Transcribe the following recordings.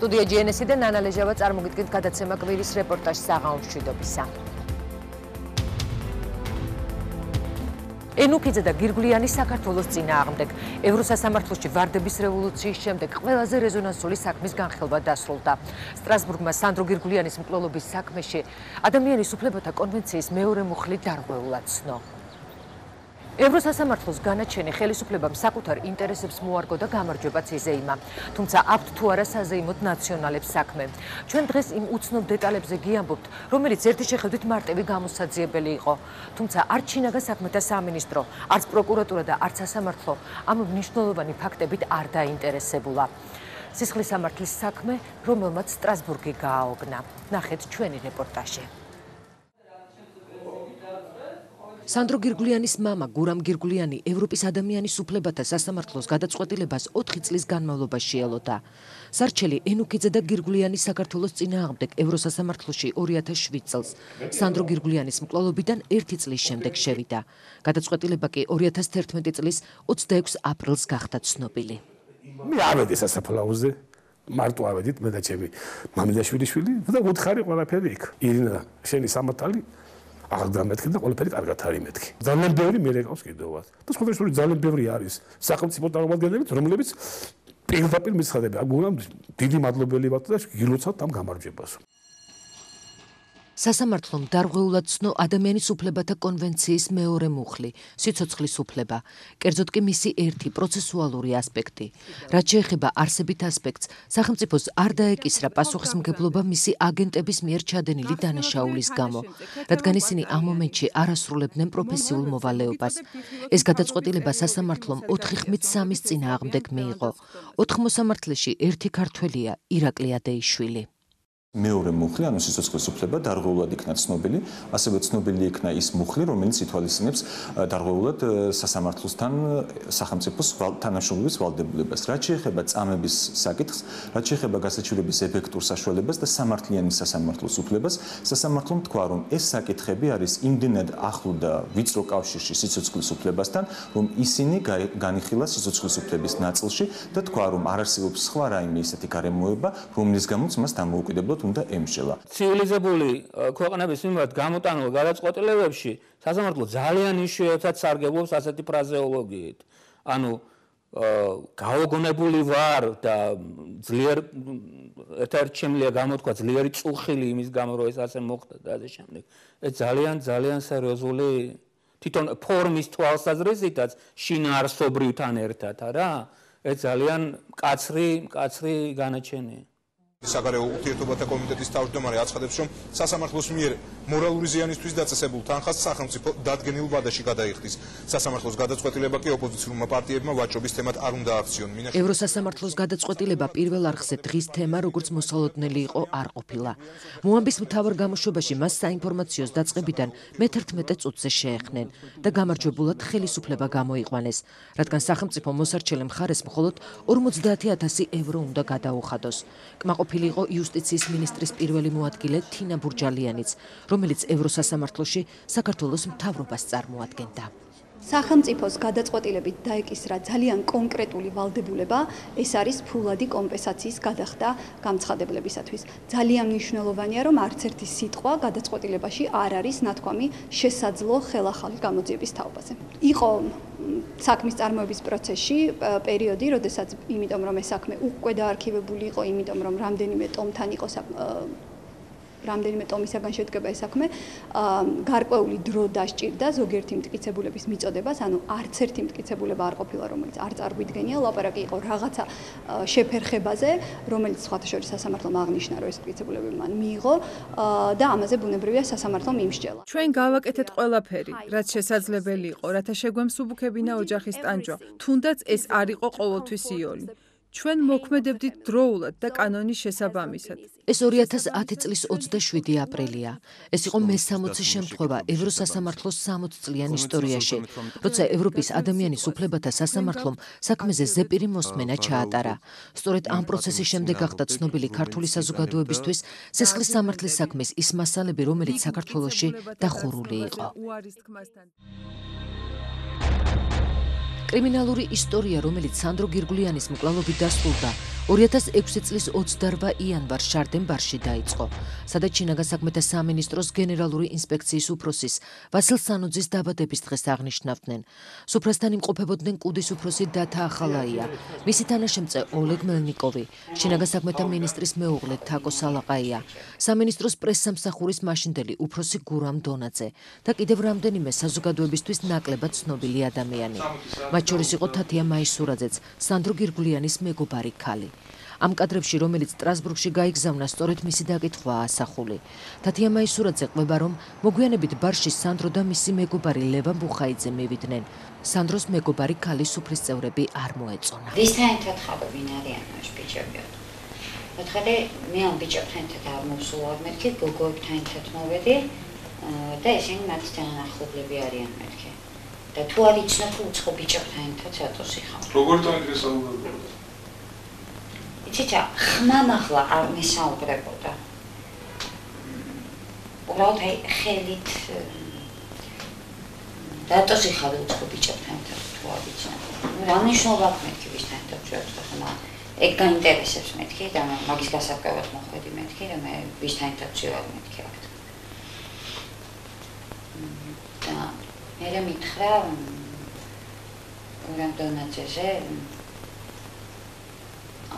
სტუდია GNS-დან ნანა ლეჟავა წარმოგიდგენთ გადაცემა კვირის რეპორტაჟს საღამოს მშვიდობისა. ენუკიძე და გირგვლიანი საქართველოს წინააღმდეგ ევროსასამართლოში ვარდების რევოლუციის შემდეგ ყველაზე რეზონანსული საქმის განხილვა დასრულდა. სტრასბურგმა სანდრო გირგვლიანის მკვლელობის საქმეში ადამიანის უფლებათა კონვენციის მეორე მუხლი დარღვეულად ცნო. ევროსასამართლოს განაჩენი ხელისუფლებამ საკუთარ ინტერესებს მოარგო და გამარჯვებაც ეზეიმა. თუმცა აბთ თუ არა საზეიმოდ ნაციონალებს საქმე. ჩვენ დღეს იმ უცნობ დეტალებზე გიამბობთ, რომელიც ერთი შეხედვით მარტივი გამოსაძიებელი იყო. თუმცა არც ჩინაგა საქმეთა სამინისტრო, არც პროკურატურა და არც სასამართლო ამ მნიშვნელოვანი ფაქტებით არ დაინტერესებულა. სისხლის სამართლის საქმე, რომელმაც სტრასბურგი გააოგნა. ნახეთ ჩვენი რეპორტაჟი. სანდრო გირგვლიანის მამა გურამ გირგვლიანი ევროპის ადამიანის უფლებათა სასამართლოს გადაწყვეტილებას 4 წლის განმავლობაში ელოდა. სარჩელი ენუქიძე და გირგვლიანი საქართველოს წინააღმდეგ ევროსასამართლოში 2007 წელს სანდრო გირგვლიანის მკვლელობიდან 1 წლის შემდეგ შევიდა. გადაწყვეტილება კი 2011 წლის 26 აპრილს გახდა ცნობილი. მე არ ვედი სასაფლაოზე. მარტო ავედით მე და ჩემი მამიდაშვილიშვილი და გუთხარი ყველაფერი იქ. ირინა, შენი სამართალი აღარ დამეთქი და ყველაფერი კარგად არის მეთქი. ძალიან ბევრი მერეკავს კიდევაც. და სხვადასხვა ძალიან ბევრი არის სახელმწიფო წარმომადგენლები, რომლებიც პირდაპირ მისხდება. აგურამ დიდი მადლობელი ვართ და გილოცავთ ამ გამარჯვებას. სასამართლომ დარღვეულად ცნო ადამიანის უფლებათა კონვენციის მეორე მუხლი, სიცოცხლის უფლება, კერძოდ კი მისი ერთი პროცესუალური ასპექტი. რაც შეეხება არსებით ასპექტს, სახელმწიფოს არ დაეკისრა პასუხისმგებლობა მისი აგენტების მიერ ჩადენილი დანაშაულის გამო, რადგან ისინი ამ მომენტში არასრულებდნენ პროფესიულ მოვალეობას. ეს გადაწყვეტილება სასამართლომ 4 ხმით 3-ის წინააღმდეგ მიიღო. 4 მოსამართლეში ერთი ქართველია, ირაკლი ადეიშვილი. მეორე მუხლი, ანუ სიცოცხლის უფლება დარღვეულად იქნა ცნობილი, ასევე ცნობილი იქნა ის მუხლი, რომელიც ითვალისწინებს დარღვეულად სასამართლოსთან სახელმწიფოს თანაშრომლობის ვალდებულებას. რაც შეეხება წამების საკითხს, რაც შეეხება გასაჩივრების ეფექტურ საშუალებას და სამართლიანი სასამართლოს უფლებას, სასამართლომ თქვა, რომ ეს საკითხები არის იმდენად ახლო და ვიწრო კავშირში სიცოცხლის უფლებასთან, რომ ისინი განიხილა სიცოცხლის უფლების ნაწილში და თქვა, რომ არ არსებობს სხვა რაიმე ისეთი გარემოება, რომლის გამოც მას დამოუკიდებლად უბრალოდ უნდა ემშელა. ცივილიზებული ქვეყნების მიმართ გამოტანილ გადაწყვეტილებებში სასამართლო ძალიან იშვიათად სარგებლობს ასეთი ფრაზეოლოგიით. ანუ გაოგონებული ვარ და ძლიერ ერთ-ერთ შემლია გამოთქვა ძლიერი წუხილი იმის გამო რომ ეს ასე მოხდა და ასე შემდეგ. ეს ძალიან ძალიან სერიოზული თვითონ ფორმის თვალსაზრისითაც შინაარსობრივთან ერთად არა? ეს ძალიან კაცრი კაცრი განაჩენია. საგარეო ურთიერთობათა კომიტეტის თავმჯდომარე აცხადებს, რომ სასამართლოს მიერ მორალური ზიანისთვის დაწესებულ თანხას სახელმწიფო დადგენილ ვადაში გადაიხდის. სასამართლოს გადაწყვეტილება კი ოპოზიციურმა პარტიებმა ვაჭრობის თემად არ უნდა აქციონ. ევროსასამართლოს გადაწყვეტილება პირველ არხზე დღის თემა, როგორც მოსალოდნელი იყო, არ ყოფილა. მოამბის მთავარ გამოშვებაში მას საინფორმაციოს დაწყებიდან მე-11 წუთზე შეეხნენ და გამარჯვებულად ხელისუფლება გამოიყვანეს, რადგან სახელმწიფო მოსარჩელე მხარეს მხოლოდ 50000 ევრო უნდა გადაუხადოს. კმაყოფ ყოფილიყო იუსტიციის მინისტრის პირველი მოადგილე თინა ბურჯალიანიც, რომელიც ევროსასამართლოში საქართველოს მთავრობას წარმოადგენდა. სახელმწიფოს გადაწყვეტილებით დაეკისრა ძალიან კონკრეტული ვალდებულება, ეს არის ფულადი კომპენსაციის გადახდა გამცხადებლებისათვის. ძალიან მნიშვნელოვანია, რომ არც ერთი სიტყვა გადაწყვეტილებაში არ არის ნათქვამი შესაძლო ხელახალი გამოძიების თაობაზე. იყო საქმის წარმოების პროცესში პერიოდი, როდესაც იმიტომ რომ ეს საქმე უკვე დაარქივებული იყო, იმიტომ რომ რამდენიმე ტომთან იყო რამდენიმე ტომისაგან შედგება ეს საქმე, გარკვეული დრო დასჭირდა ზოგიერთი მტკიცებულების მიწოდებას, ანუ არც ერთი მტკიცებულება არ ყოფილა, რომელიც არ წარმოიდგენია, ლაპარაკი იყო რაღაცა შეფერხებაზე, რომელიც სხვათა შორის სასამართლომ აღნიშნა, რომ ეს მტკიცებულები მან მიიღო და ამაზე ბუნებრივია სასამართლომ იმსჯელა. ჩვენ გავაკეთეთ ყველაფერი, რაც შესაძლებელი იყო, რათა შეგვემსუბუქებინა ოჯახის ტანჯვა, თუნდაც ეს არ იყო ყოველთვის იოლი. ჩვენ მოქმედებდით დროულად და კანონის შესაბამისად. ეს 2010 წლის 27 აპრილია. ეს იყო მე-60 შემთხვევა ევროსასამართლოს 60 წლიან ისტორიაში, როცა ევროპის ადამიანის უფლებათა სასამართლომ საქმეზე ზეპირი მოსმენა ჩაატარა. სწორედ ამ პროცესის შემდეგ გახდა ცნობილი ქართული საზოგადოებისთვის სისხლის სამართლის საქმის ის მასალები, რომელიც საქართველოში დახურული იყო. კრიმინალური ისტორია, რომელიც სანდრო გირგულიანის მკვლელობით დასრულდა, 2006 წლის 28 იანვარს შარდენბარში დაიწყო, სადაც ჩინაგა საქმეთა სამინისტროს გენერალური ინსპექციის უფროსის ვასილ სანუძის დაბადების დღეს აღნიშნავდნენ. სუფრასთან იმყოფებოდნენ კუდის უფროსი დათა ახალაია, მისი თანაშემწე ოლეგ მელნიკოვი, ჩინაგა საქმეთა მინისტრის მეუღლე თაკო სალაყაია, სამინისტროს პრესსამსახურის მაშინდელი უფროსი გურამ დონაძე და კიდევ რამდენიმე საზოგადოებისთვის ნაკლებად ცნობილი ადამიანი. მათ შორის იყო თათია მაისურაძეც, სანდრო გირგულიანის მეგობარი ქალი. ამ კადრებში, რომელიც სტრასბურგში გაიგზავნა, სწორედ მისი დაკითხვა ასახული. თათია მაისურაძე ყვება, რომ მოგვიანებით ბარში სანდრო და მისი მეგობარი ლევან ბუხაიძე მივიდნენ. სანდროს მეგობარი ქალი სუფრის წევრები არ მოეწონა. ვისთან ერთად ხარ ვინ არიან მას ბიჭები? მოთხე მე ამ ბიჭებთან ერთად არ მოსულა მეთქი გოგოებთან ერთად მოვედი და ესენი მათ თანახმდებლები არიან მეთქი. და თუ არ იცნო თუ უცხო ბიჭებთან ერთად საწოსი ხარ. როგორ დაინტერესებოდა? იცით რა ხმამ ახლა არ მისაუბრებოდა უბრალოდ აი ხელით დატოსი ხარ უცხო ბიჭებთან თუ არ ვიცი რა ნიშნობა მეთქი ვისთან დაჭერდა ხმა ეგ გაინტერესებს მეთქი და მაგის გასაკეთებლად მოხვედი მეთქი და მე ვისთან დაჭერდა მეთქი აქ და მე მითხრა უნდა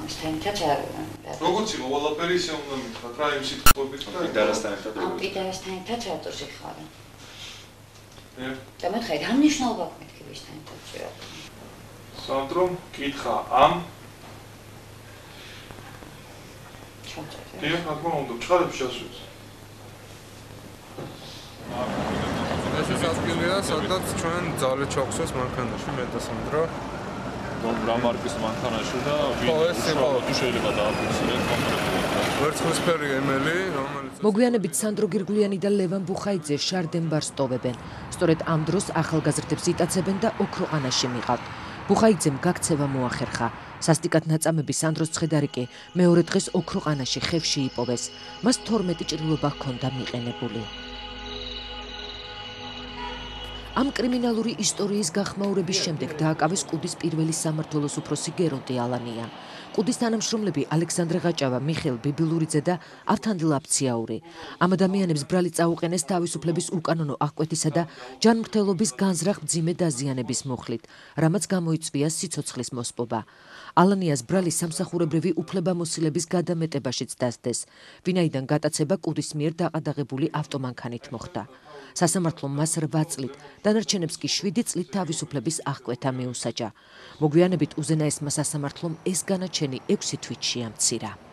ერთად როგორც იყო ყველაფერი ისე უნდა მითხრათ რა იმ სიტყვებით და პიდარასთან ერთად ამ პიდარასთან ერთად რატო შეხარ და მე ხაი რა მნიშვნელობა აქვს მეთქი ვისთან ერთად? შეო სანდრომ კითხა ამ ჩაჭერე დიახ რა თქმა უნდა ჩხარებს შესულს ეს ის ასკილია სადაც ჩვენ ძალე ჩაგვსვეს მანქანაში მე და სანდრო რა მარკის მანქანაში და ვინ თუ შეიძლება დააფიქსიროთ კონკრეტულად. ვერცხლისფერი ემელი, რომელიც მოგვიანებით სანდრო გირგულიანი და ლევან ბუხაიძე შარდენბარს ტოვებენ. სწორედ ამ დროს ახალგაზრდებს იტაცებენ და ოქროყანაში მიყავთ. ბუხაიძემ გაქცევა მოახერხა. სასტიკად ნაწამები სანდროს ცხედარი კი მეორე დღეს ოქროყანაში ხევში იპოვეს. მას 12 ჭრილობა ჰქონდა მიყენებული. ამ კრიმინალური ისტორიის გახმაურების შემდეგ დააკავეს კუდის პირველი სამართლოს უფროსი გერონტი ალანია. კუდის თანამშრომლები ალექსანდრე ღაჭავა, მიხელ ბიბილურიძე და ავთანდილ აფციაური. ამ ადამიანებს ბრალი წაუყენეს თავისუფლების უკანონო აღკვეთისა და ჯანმრთელობის განზრახ მძიმე დაზიანების მოხლით, რამაც გამოიწვია სიცოცხლის მოსპობა. ალანიას ბრალი სამსახურებრივი უფლებამოსილების გადამეტებაშიც დასდეს, ვინაიდან გატაცება კუდის მიერ დაყადაღებული ავტომანქანით მოხდა. სასამართლო მას 8 წლით, დანარჩენებს კი 7 წლით თავისუფლების აღკვეთა მიუსაჯა. მოგვიანებით უზენაესმა სასამართლომ ეს განაჩენი 6 თვით შეამცირა.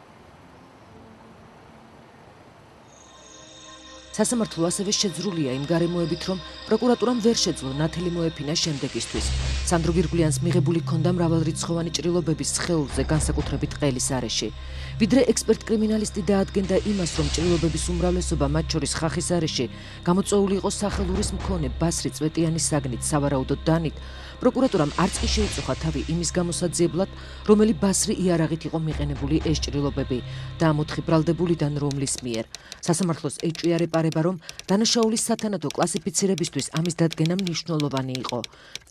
სასამართლო ასევე შეძრულია იმ გარემოებით, რომ პროკურატურამ ვერ შეძლო ნათელი მოეფინა შემდეგისთვის. სანდრო გირგულიანს მიღებული ქონდა მრავალრიცხოვანი ჭრილობების სხეულზე, განსაკუთრებით ყელის არეში. ვიდრე ექსპერტ კრიმინალისტი დაადგენდა იმას, რომ ჭრილობების უმრავლესობა, მათ შორის ხახის არეში, გამოწვეული იყო სახელურის მქონე ბასრი წვეტიანის საგნით, სავარაუდოდ დანით, პროკურატურამ არც კი შეიწუხა თავი იმის გამოსაძიებლად, რომელი ბასრი იარაღით იყო მიყენებული ეს ჭრილობები და ამოთხი ბრალდებულიდან რომლის მიერ. სასამართლოს ეჭვია რეპარება, რომ დანაშაულის სათანადო კლასიფიცირებისთვის ამის დადგენა მნიშვნელოვანი იყო.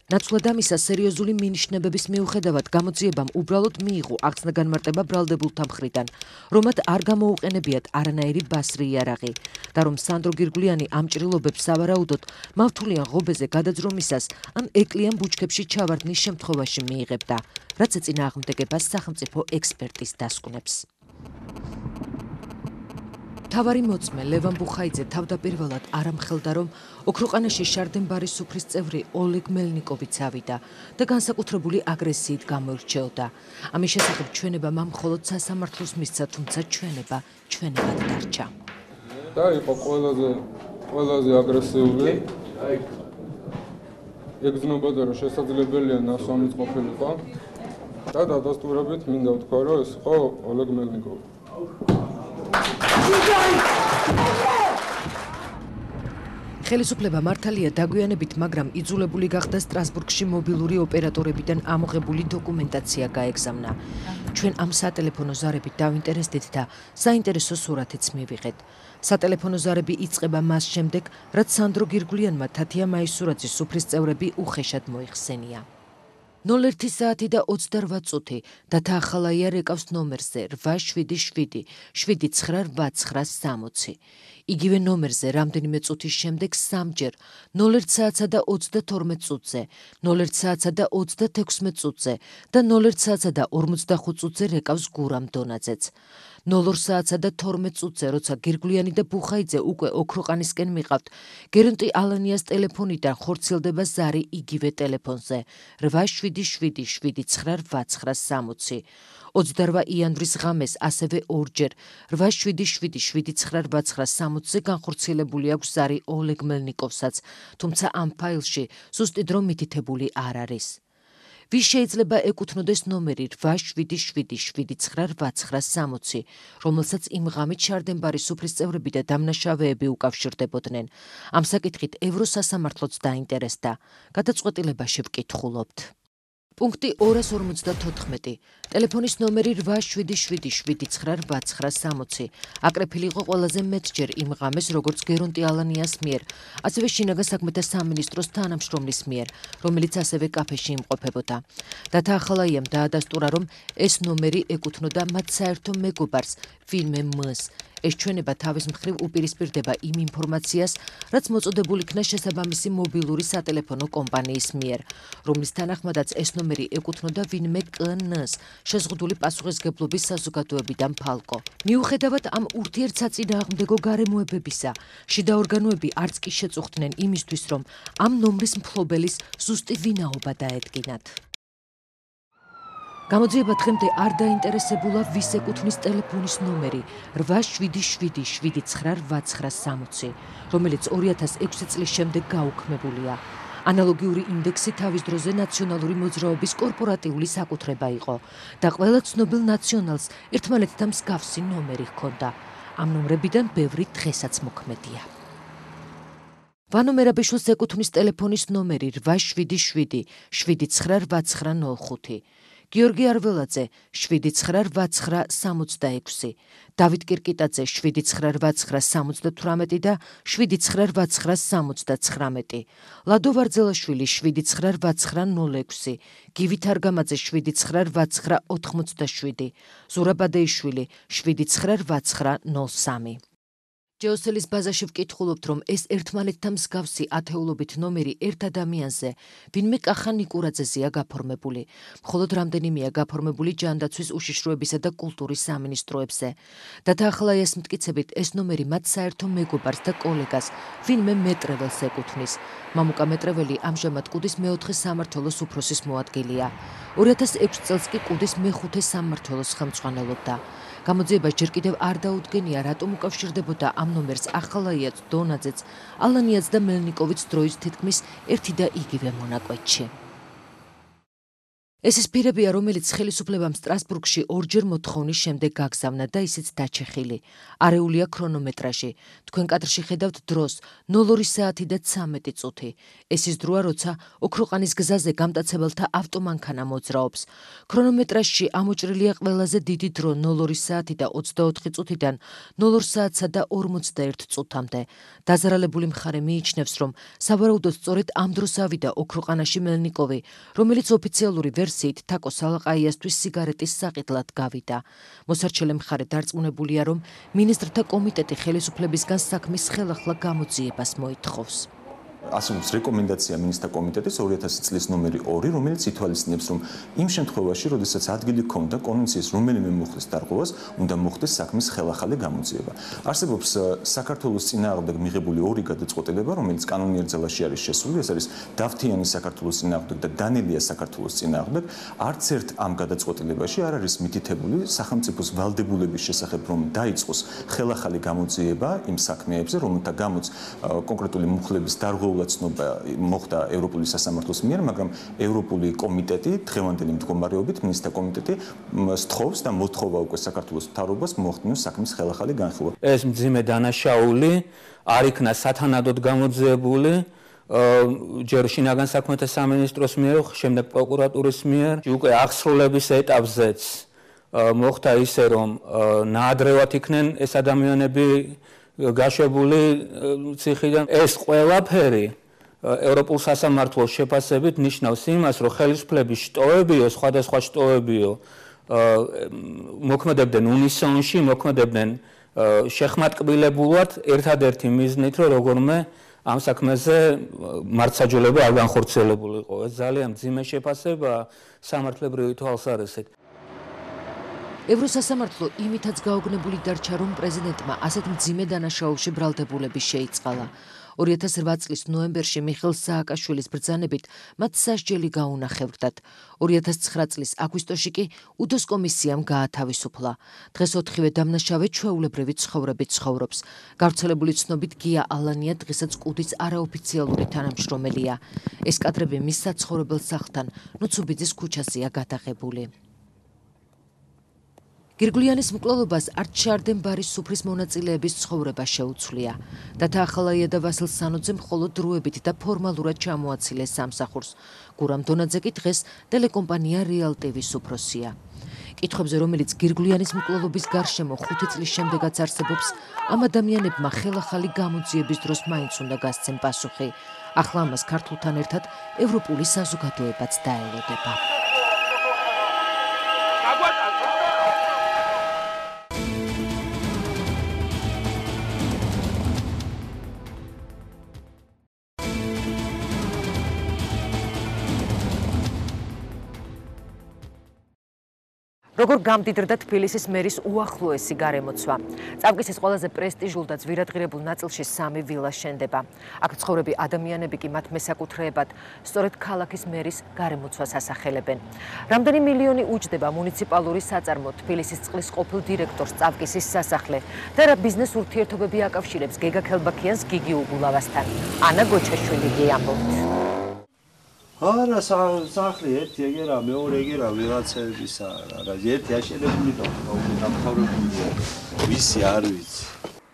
ნაცვლად ამისა სერიოზული მინიშნებების მიუხედავად გამოძიებამ უბრალოდ მიიღო აღწნა განმარტება ბრალდებულთა მხრიდან, რომათ არ გამოუყენებიათ არანაირი ბასრი იარაღი და რომ სანდრო გირგულიანი ამ ჭრილობებს სავარაუდოდ მავთულიან ღობეზე გადაძრომისას ან ეკლიან ბუჩქებში ჩავარდნის შემთხვევაში მიიღებდა, რაც ეწინააღმდეგება სახელმწიფო ექსპერტის დასკვნებს. თავარი მოწმე ლევან ბუხაიძე თავდაპირველად არ ამხელდა რომ ოქროყანაში შარდენბარის სუფრის წევრი ოლეგ მელნიკოვიც ავიდა და განსაკუთრებული აგრესიით გამოირჩეოდა. ამის შესახებ ჩვენება მამ მხოლოდ სასამართლოს მისცა, თუმცა ჩვენება ჩვენებად დარჩა. და იყო ყველაზე ყველაზე აგრესიული. ეგზნობოდა რომ შესაძლებელია ნასვამის ყოფილიყო. და დადასტურებით მინდა ვთქვა რომ ეს იყო ოლეგ მელნიკოვი. ხელისუფლება მართალია დაგვიანებით, მაგრამ იძულებული გახდა სტრასბურგში მობილური ოპერატორებიდან ამოღებული დოკუმენტაცია გაეგზავნა. ჩვენ ამ სატელეფონო ზარებით დავინტერესდით და საინტერესო სურათიც მივიღეთ. სატელეფონო ზარები იწყება მას შემდეგ, რაც სანდრო გირგულიანმა თათია მაისურაძის სუფრის წევრები უხეშად მოიხსენია. 01 საათი და 28 წუთი და თახალაია რეკავს ნომერზე 877 798960. იგივე ნომერზე რამდენიმე წუთის შემდეგ სამჯერ 01 საათსა და 32 წუთზე, 01 საათსა და 36 წუთზე და 01 საათსა და 45 წუთზე რეკავს გურამ დონაძეც. 02 საათსა და 12 წუთზე, როცა გირგლიანი და ბუხაიძე უკვე ოქროყანისკენ მიყავთ, გერონტი ალანიას ტელეფონიდან ხორცილდება ზარი იგივე ტელეფონზე 87778960. 28 იანვრის ღამეს ასევე ორჯერ 87777960-ზე განხორციელებული აქვს ზარი ოლეგ მელნიკოვსაც, თუმცა ამ ფაილში სუსტი დრო მითითებული არ არის. ვის შეიძლება ეკუთვნოდეს ნომერი 87777960, რომელსაც იმ ღამით შარდენბარის სუფრის წევრები და დამნაშავეები უკავშირდებოდნენ. ამ საკითხით ევროსასამართლოც დაინტერესდა. გადაწყვეტილებაში ვკითხულობთ. პუნქტი 254. ტელეფონის ნომერი 87777960. აკრეფილი იყო ყველაზე მეტჯერ იმ ღამეს, როგორც გერონტი ალანიას მიერ, ასევე შინაგან საქმეთა სამინისტროს თანამშრომლის მიერ, რომელიც ასევე კაფეში იმყოფებოდა. დათა ახალაიამ დაადასტურა, რომ ეს ნომერი ეკუთვნოდა მათ საერთო მეგობარს, ფილმე მს, ეს ჩვენება თავის მხრივ უპირისპირდება იმ ინფორმაციას, რაც მოწოდებული იქნა შესაბამისი მობილური სატელეფონო კომპანიის მიერ, რომლის თანახმადაც ეს ნომერი ეკუთვნოდა ვინმე კნს, შეზღუდული პასუხისგებლობის საზოგადოებიდან ფალკო. მიუხედავად ამ ურთიერთსაწინააღმდეგო გარემოებებისა, შიდა ორგანოები არც კი შეწუხდნენ იმისთვის, რომ ამ ნომრის მფლობელის ზუსტი ვინაობა დაედგინათ. გამოძიება დღემდე არ დაინტერესებულა ვის ეკუთვნის ტელეფონის ნომერი 87777960, რომელიც 2006 წლის შემდეგ გაუქმებულია. ანალოგიური ინდექსი თავის დროზე ნაციონალური მოძრაობის კორპორატიული საკუთრება იყო და ყველა ცნობილ ნაციონალს ერთმანეთთან მსგავსი ნომერი ჰქონდა. ამ ნომრებიდან ბევრი დღესაც მოქმედია. ვანო მერაბიშვილს ეკუთვნის ტელეფონის ნომერი 8777 798905. გიორგი არველაძე 798966 დავით კირკიტაძე 798978 და 798979 ლადო ვარძელაშვილი 798906 გივით არგამაძე 798987 ზურაბადეიშვილი 798903 ჯეოსელის ბაზაში ვკითხულობთ, რომ ეს ერთმანეთთან მსგავსი ათეულობით ნომერი ერთ ადამიანზე, ვინმე კახა ნიკურაძეზეა გაფორმებული. მხოლოდ რამდენიმეა გაფორმებული ჯანდაცვის უშიშროებისა და კულტურის სამინისტროებზე. და დაახლოებით მტკიცებით, ეს ნომერი მათ საერთო მეგობარს და კოლეგას, ვინმე მეტრეველს ეკუთვნის. მამუკა მეტრეველი ამჟამად კუდის მეოთხე სამმართველოს უფროსის მოადგილეა. 2006 წელს კი კუდის მეხუთე სამმართველოს ხელმძღვანელობდა. გამოძიებას ჯერ კიდევ არ დაუდგენია რატომ უკავშირდებოდა ამ ნომერს ახალაიაც დონაძეც ალანიაც და მელნიკოვიც დროის თითქმის ერთი და იგივე მონაკვეთში ეს ის პირებია, რომელიც ხელისუფლებამ სტრასბურგში ორჯერ მოთხოვნის შემდეგ გაგზავნა და ისიც დაჩეხილი. არეულია ქრონომეტრაჟი. თქვენ კადრში ხედავთ დროს 02 საათი და 13 წუთი. ეს ის დროა, როცა ოქროყანის გზაზე გამტაცებელთა ავტომანქანა მოძრაობს. ქრონომეტრაჟში ამოჭრილია ყველაზე დიდი დრო 02 საათი და 24 წუთიდან 02 საათსა და 51 წუთამდე. დაზარალებული მხარე მიიჩნევს, რომ სავარაუდოდ სწორედ ამ დროს ავიდა ოქროყანაში მელნიკოვი, რომელიც ოფიციალური ვერსიით თაკო სალაყაიასთვის სიგარეტის საყიდლად გავიდა. მოსარჩელე მხარე დარწმუნებულია, რომ მინისტრთა კომიტეტი ხელისუფლებისგან საქმის ხელახლა გამოძიებას მოითხოვს. ასრულებს რეკომენდაცია მინისტრთა კომიტეტის 2000 წლის ნომერი 2, რომელიც ითვალისწინებს, რომ იმ შემთხვევაში, როდესაც ადგილი ქონდა კონვენციის რომელიმე მუხლის დარღვევას, უნდა მოხდეს საქმის ხელახალი გამოძიება. არსებობს საქართველოს წინააღმდეგ მიღებული ორი გადაწყვეტილება, რომელიც კანონიერ ძალაში არის შესული, ეს არის დავთიანი საქართველოს წინააღმდეგ და დანელია საქართველოს წინააღმდეგ. არც ერთ ამ გადაწყვეტილებაში არ არის მითითებული სახელმწიფოს ვალდებულების შესახებ, რომ დაიწყოს ხელახალი გამოძიება იმ საქმეებზე, რომელთა გამოც კონკრეტული მუხლების დარღვევა ულაცნობა მოხდა ევროპული სასამართლოს მიერ, მაგრამ ევროპული კომიტეტი დღევანდელი მდგომარეობით მინისტრთა კომიტეტი სთხოვს და მოთხოვა უკვე საქართველოს მთავრობას მოხდინოს საქმის ხელახალი განხილვა. ეს მძიმე დანაშაული არ იქნა სათანადოდ გამოძიებული ჯერ შინაგან საქმეთა სამინისტროს მიერ, შემდეგ პროკურატურის მიერ, უკვე აღსრულების ეტაპზეც მოხდა ისე, რომ ნაადრევად იქნენ ეს ადამიანები გაშვებული ციხიდან ეს ყველაფერი ევროპულ სასამართლოს შეფასებით ნიშნავს იმას, რომ ხელისუფლების შტოებიო, სხვადასხვა შტოებიო მოქმედებდნენ უნისონში, მოქმედებდნენ შეხმატკბილებულად ერთადერთი მიზნით, რომ როგორმე ამ საქმეზე მართსაჯულება არ განხორციელებულიყო. ეს ძალიან ძიმე შეფასება სამართლებრივი თვალსაზრისით. ევროსასამართლო იმითაც გაოგნებული დარჩა, რომ პრეზიდენტმა ასეთ მძიმე დანაშაულში ბრალდებულები შეიწყალა. 2008 წლის ნოემბერში მიხელ სააკაშვილის ბრძანებით მათ სასჯელი გაუნახევრდათ. 2009 წლის აგვისტოში კი უდოს კომისიამ გაათავისუფლა. დღეს ოთხივე დამნაშავე ჩვეულებრივი ცხოვრებით ცხოვრობს. გავრცელებული ცნობით გია ალანია დღესაც კუდის არაოფიციალური თანამშრომელია. ეს კადრები მის საცხოვრებელ სახლთან ნუცუბიძის ქუჩაზეა გადაღებული. გირგლიანის მკვლელობას არჩარდენ ბარის სუფრის მონაწილეების ცხოვრება შეუცვლია. დათა ახალაია და ვასილ სანოძე მხოლოდ დროებით და ფორმალურად ჩამოაცილეს სამსახურს. გურამ დონაძე კი დღეს ტელეკომპანია Real TV-ს უფროსია. კითხვებზე, რომელიც გირგლიანის მკვლელობის გარშემო 5 წლის შემდეგაც არსებობს, ამ ადამიანებმა ხელახალი გამოძიების დროს მაინც უნდა გასცენ პასუხი. ახლა ამას ქართულთან ერთად ევროპული საზოგადოებაც დაელოდება. როგორ გამდიდრდა თბილისის მერის უახლოესი გარემოცვა. წავკისის ყველაზე პრესტიჟულ და ძვირადღირებულ ნაწილში სამი ვილა შენდება. აქ ცხოვრები ადამიანები კი მათ მესაკუთრეებად სწორედ ქალაქის მერის გარემოცვას ასახელებენ. რამდენი მილიონი უჯდება მუნიციპალური საწარმო თბილისის წყლის ყოფილ დირექტორს წავკისის სასახლე და რა ბიზნეს ურთიერთობები აკავშირებს გეგა ქელბაქიანს გიგი უგულავასთან. ანა გოჩაშვილი გიამბობთ. არა სახლი ერთი ეგერა მეორე ეგერა ვიღაცებისა რა ერთი აშენებული და დამთავრებულია ვისი არ ვიცი.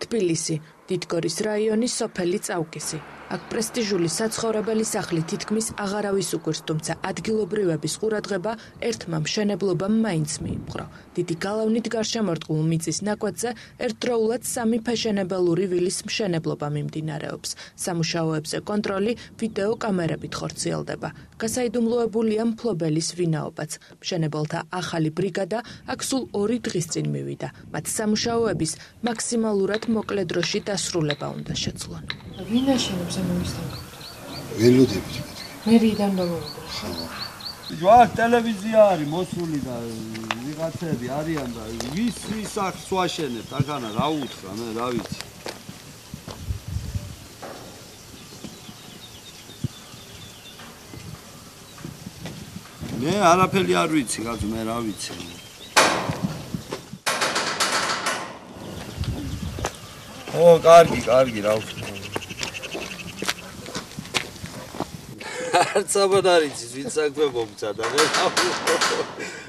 თბილისი დიდგორის რაიონის სოფელი წავკისი აქ პრესტიჟული საცხოვრებელი სახლი თითქმის აღარავის უკვირს, თუმცა ადგილობრივების ყურადღება ერთმა მშენებლობამ მაინც მიიპყრო. დიდი გალავნით გარშემორტყმულ მიწის ნაკვეთზე ერთდროულად სამი ფეშენებელური ვილის მშენებლობა მიმდინარეობს. სამუშაოებზე კონტროლი ვიდეო კამერებით ხორციელდება. გასაიდუმლოებულია მფლობელის ვინაობაც. მშენებელთა ახალი ბრიგადა აქ სულ 2 დღის წინ მივიდა. მათ სამუშაოების მაქსიმალურად მოკლე დროში დასრულება უნდა შეძლონ. ვინ აშენებს ზემოისთან? ველოდებით. მერიდან გამოვიდა. ხო. ჯვარ ტელევიზია არის მოსული და ვიღაცები არიან და ვის ვის ახს ვაშენებთ? ახანა რა უთხრა მე რა ვიცი. მე არაფერი არ ვიცი, კაცო, მე რა ვიცი. ო, კარგი, კარგი, რა ვთქვა. არც აბად არის ვინ საქმე მომწადა მე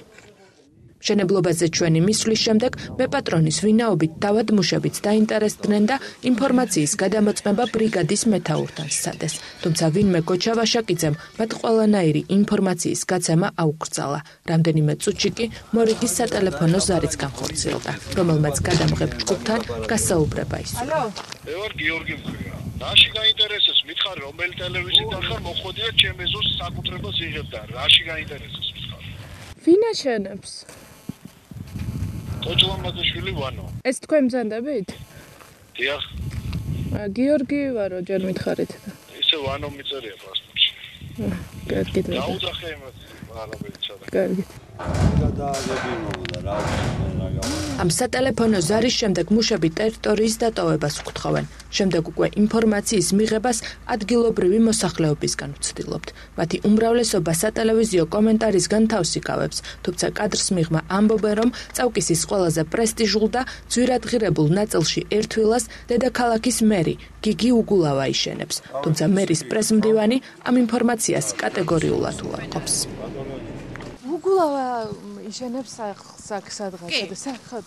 შენებლობაზე ჩვენი მისვლის შემდეგ მე პატრონის ვინაობით დავად მუშებიც დაინტერესდნენ და ინფორმაციის გადამოწმება ბრიგადის მეთაურთან სცადეს. თუმცა ვინმე გოჩა ვაშაკიძემ მათ ყველანაირი ინფორმაციის გაცემა აუკრძალა. რამდენიმე წუთში კი მორიგის სატელეფონო ზარიც განხორციელდა, რომელმაც გადამღებ ჯგუფთან გასაუბრება ისურვა. ალო, მე ვარ გიორგი მხრია. რაში გაინტერესებს? მითხარ რომელი ტელევიზიიდან ხარ? მოხოდია ჩემ ეზოს საკუთრებას იღებ და რაში გაინტერესებს მითხარ? ვინ აშენებს? კოჯლამაძეშვილი ვანო. ეს თქვენ მზანდებით? დიახ. გიორგი ვარო, ჯერ მითხარით. ისე ვანო მიწერია პასპორტში. კარგი. დაუძახე იმას, არაბელი ჩადა. კარგი. გადააგებინო და რა ამ სატელეფონო ზარის შემდეგ მუშები ტერიტორიის დატოვებას ვკითხავენ. შემდეგ უკვე ინფორმაციის მიღებას ადგილობრივი მოსახლეობისგან ვცდილობთ. მათი უმრავლესობა სატელევიზიო კომენტარისგან თავს იკავებს, თუმცა კადრს მიღმა ამბობენ, რომ წავკისის ყველაზე პრესტიჟულ და ძვირადღირებულ ნაწილში ერთვილას დედაქალაქის მერი გიგი უგულავა იშენებს, თუმცა მერის პრესმდივანი ამ ინფორმაციას კატეგორიულად უარყოფს. უგულავა იშენებს სახლს სადღაც სახოთ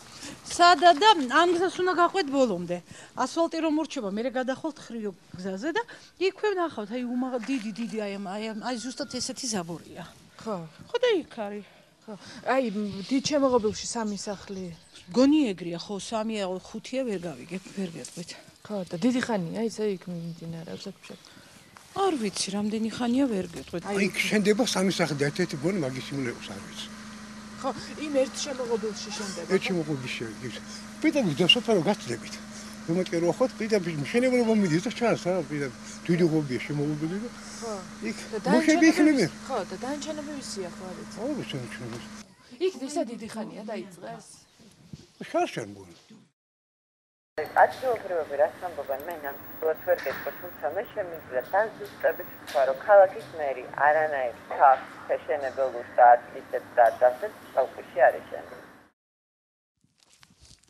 სადა და ამ გზას უნდა გაყვეთ ბოლომდე. ასფალტი რომ მორჩება მე გადახვალთ ხრიო გზაზე და იქვე ნახავთ. აი უმაღ დიდი დიდი აი აი აი ზუსტად ესეთი ზაბორია. ხო. ხო და იქ არის. ხო. აი დიდ შემოღობილში სამი სახლი. გონი ეგრია ხო სამია ხუთია ვერ გავიგებ ვერ გეტყვით. ხო და დიდი ხანია ისე იქ მიმდინარეობს აქ არ ვიცი, რამდენი ხანია ვერ გეტყვით. აი, შენდება სამი სახე და ერთ-ერთი გონი მაგის სიმულებს არ ვიცი. ხო, იმ ერთ შემოღობილში შენდება. ერთ შემოღობილში შენდება. პირდაპირ დასოფარო გაცდებით. უმეტე რო ხოთ პირდაპირ მშენებლობა მიდის და ჩანს რა პირდაპირ დიდი ღობია შემოღობილი და ხო. იქ მოშები იქნება. ხო, და დაანჩენები ვისია ხო არის? აუ, შეჩვენებს. იქ ისა დიდი ხანია დაიწყეს. შარშან მოი. ადგილობრივები რაც ამბობენ მე ნამდვილად ვერ გეტყვი თუმცა მე შემიძლია თან ზუსტებით ვთქვა რომ ქალაქის მერი არანაირ ქარს შეშენებელურს და ადგილებს და დასეთ საუკეთესო არის შენებული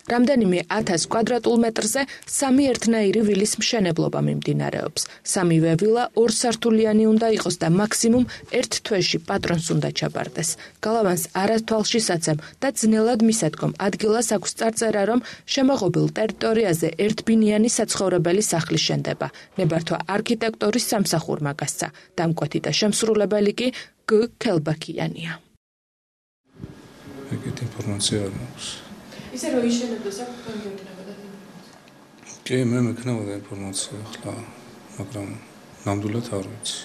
რამდენიმე 1000 კვადრატულ მეტრზე სამი ერთნაირი ვილის მშენებლობა მიმდინარეობს. სამივე ვილა ორსართულიანი უნდა იყოს და მაქსიმუმ ერთ თვეში პატრონს უნდა ჩაბარდეს. გალავანს არათვალში საცემ და ძნელად მისადგომ ადგილას აქვს წარწერა, რომ შემოღობილ ტერიტორიაზე ერთბინიანი საცხოვრებელი სახლი შენდება. ნებართვა არქიტექტორის სამსახურმა გასცა. დამკვეთი და შემსრულებელი კი გ ქელბაკიანია. ეგეთი ინფორმაცია არ მაქვს. ისე რომ იშენებდეს აქ კონკრეტულად. კი, მე მექნებოდა ინფორმაცია ახლა, მაგრამ ნამდვილად არ ვიცი.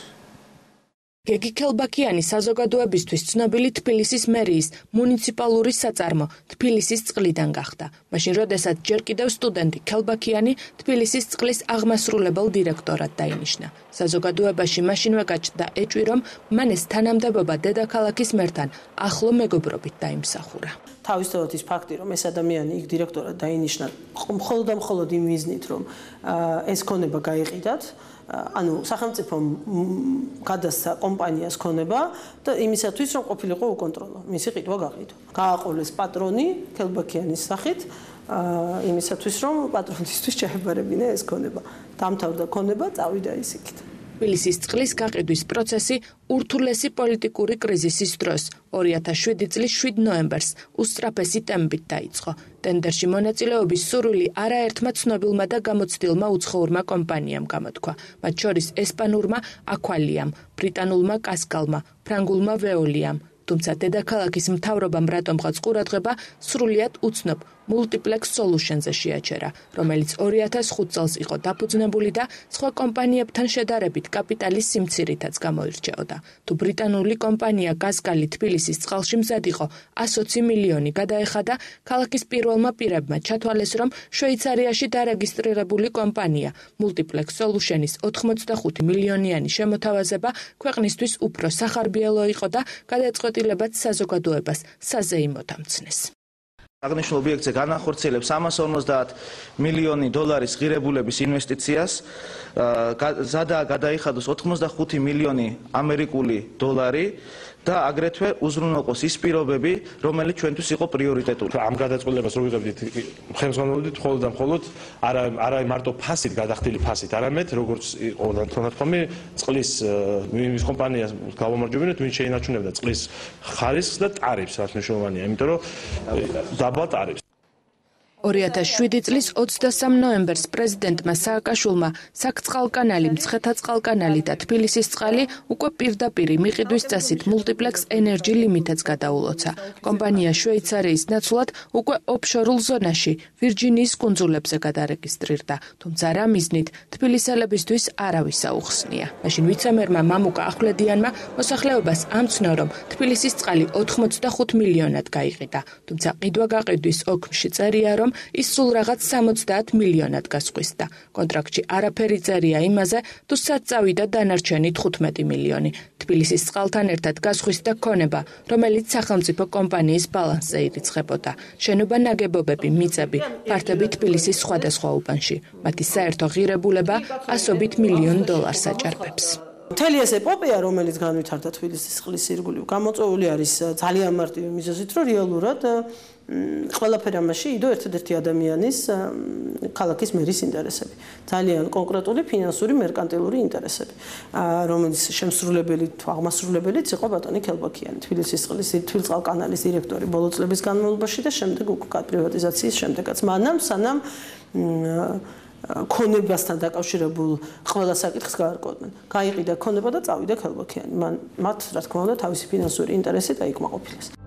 გეგი ქელბაკიანი საზოგადოებისთვის ცნობილი თბილისის მერიის მუნიციპალური საწარმო თბილისის წყლიდან გახდა. მაშინ, როდესაც ჯერ კიდევ სტუდენტი ქელბაკიანი თბილისის წყლის აღმასრულებელ დირექტორად დაინიშნა. საზოგადოებაში მაშინვე გაჩნდა ეჭვი, რომ მან ეს თანამდებობა დედაქალაქის მერთან ახლო მეგობრობით დაიმსახურა. თავისთავად ის ფაქტი, რომ ეს ადამიანი იქ დირექტორად დაინიშნა, მხოლოდ და მხოლოდ იმ მიზნით, რომ ეს ქონება გაიყიდათ, ანუ სახელმწიფო გადასცა კომპანიას ქონება და იმისათვის რომ ყოფილიყო უკონტროლო. მისი ყიდვა გაყიდო. გააყოლეს პატრონი ქელბაქიანის სახით იმისათვის რომ პატრონისთვის ჩაებარებინა ეს ქონება. დამთავრდა ქონება წავიდა ის იქით თბილისის წყლის გაყიდვის პროცესი ურთულესი პოლიტიკური კრიზისის დროს 2007 წლის 7 ნოემბერს უსტრაფესი ტემპით დაიწყო. ტენდერში მონაწილეობის სურვილი არაერთმა ცნობილმა და გამოცდილმა უცხოურმა კომპანიამ გამოთქვა. მათ შორის ესპანურმა Aqualiam, ბრიტანულმა Cascalma, ფრანგულმა Veoliam, თუმცა დედაქალაქის მთავრობამ რატომღაც ყურადღება სრულიად უცნობ Multiplex Solutions-ზე შეაჩერა, რომელიც 2005 წელს იყო დაფუძნებული და სხვა კომპანიებთან შედარებით კაპიტალის სიმცირითაც გამოირჩეოდა. თუ ბრიტანული კომპანია გასკალი თბილისის წყალში მზად იყო 120 მილიონი გადაეხადა, ქალაქის პირველმა პირებმა ჩათვალეს, რომ შვეიცარიაში დარეგისტრირებული კომპანია Multiplex Solutions-ის 85 მილიონიანი შემოთავაზება ქვეყნისთვის უფრო სახარბიელო იყო და გადაწყვეტილებად საზოგადოებას საზეიმოდ ამცნეს. აღნიშნულ ობიექტზე განახორციელებს 350 მილიონი დოლარის ღირებულების ინვესტიციას. ზადაა გადაიხადოს 85 მილიონი ამერიკული დოლარი და აგრეთვე უზრუნველყოს ის პირობები, რომელიც ჩვენთვის იყო პრიორიტეტული. ამ გადაწყვეტილებას რო ვიღებდით, ხელმძღვანელობდით მხოლოდ და მხოლოდ არა არა მარტო ფასით გადახდილი ფასით, არამედ როგორც იყო თონათქვამი წყლის იმის კომპანიას გავამარჯვებინეთ, ვინ შეინარჩუნებდა წყლის ხარისხს და ტარიფს, რაც მნიშვნელოვანია, იმიტომ რომ დაბალ ტარიფს 2007 წლის 23 ნოემბერს პრეზიდენტმა სააკაშვილმა საქწყალკანალი, მცხეთაწყალკანალი და თბილისის წყალი უკვე პირდაპირ მიყიდვის წესით Multiplex Energy Limited-ს გადაულოცა. კომპანია შვეიცარიის ნაცვლად უკვე ოფშორულ ზონაში, ვირჯინიის კუნძულებზე გადარეგისტრირდა, თუმცა რა მიზნით თბილისელებისთვის არავის აუხსნია. მაშინ ვიცემერმა მამუკა ახვლედიანმა მოსახლეობას ამცნო, რომ თბილისის წყალი 85 მილიონად გაიყიდა, თუმცა ყიდვა გაყიდვის ოქმში წერია, რომ ის სულ რაღაც 70 მილიონად გასყვისდა. კონტრაქტში არაფერი წერია იმაზე, თუ სად წავიდა დანარჩენი 15 მილიონი. თბილისის წყალთან ერთად გასხვისდა ქონება, რომელიც სახელმწიფო კომპანიის ბალანსზე ირიცხებოდა. შენობა ნაგებობები, მიწები, ფართები თბილისის სხვადასხვა უბანში. მათი საერთო ღირებულება ასობით მილიონ დოლარს აჭარბებს. მთელი ეს ეპოპეა, რომელიც განვითარდა თბილისის წყლის ირგვლივ, გამოწვეული არის ძალიან მარტივი მიზეზით, რომ რეალურად ყველაფერი ამაში იდო ერთ-ერთი ადამიანის ქალაქის მერის ინტერესები. ძალიან კონკრეტული ფინანსური მერკანტილური ინტერესები, რომელიც შემსრულებელი თუ აღმასრულებელიც იყო ბატონი ქელბაქიანი, თბილისის წყლის თბილწყალკანალის დირექტორი ბოლო წლების განმავლობაში და შემდეგ უკვე პრივატიზაციის შემდეგაც. მანამ სანამ ქონებასთან დაკავშირებულ ყველა საკითხს გაარკვევდნენ. გაიყიდა ქონება და წავიდა ქელბაქიანი. მან მათ რა თქმა უნდა თავისი ფინანსური ინტერესი დაიკმაყოფილეს.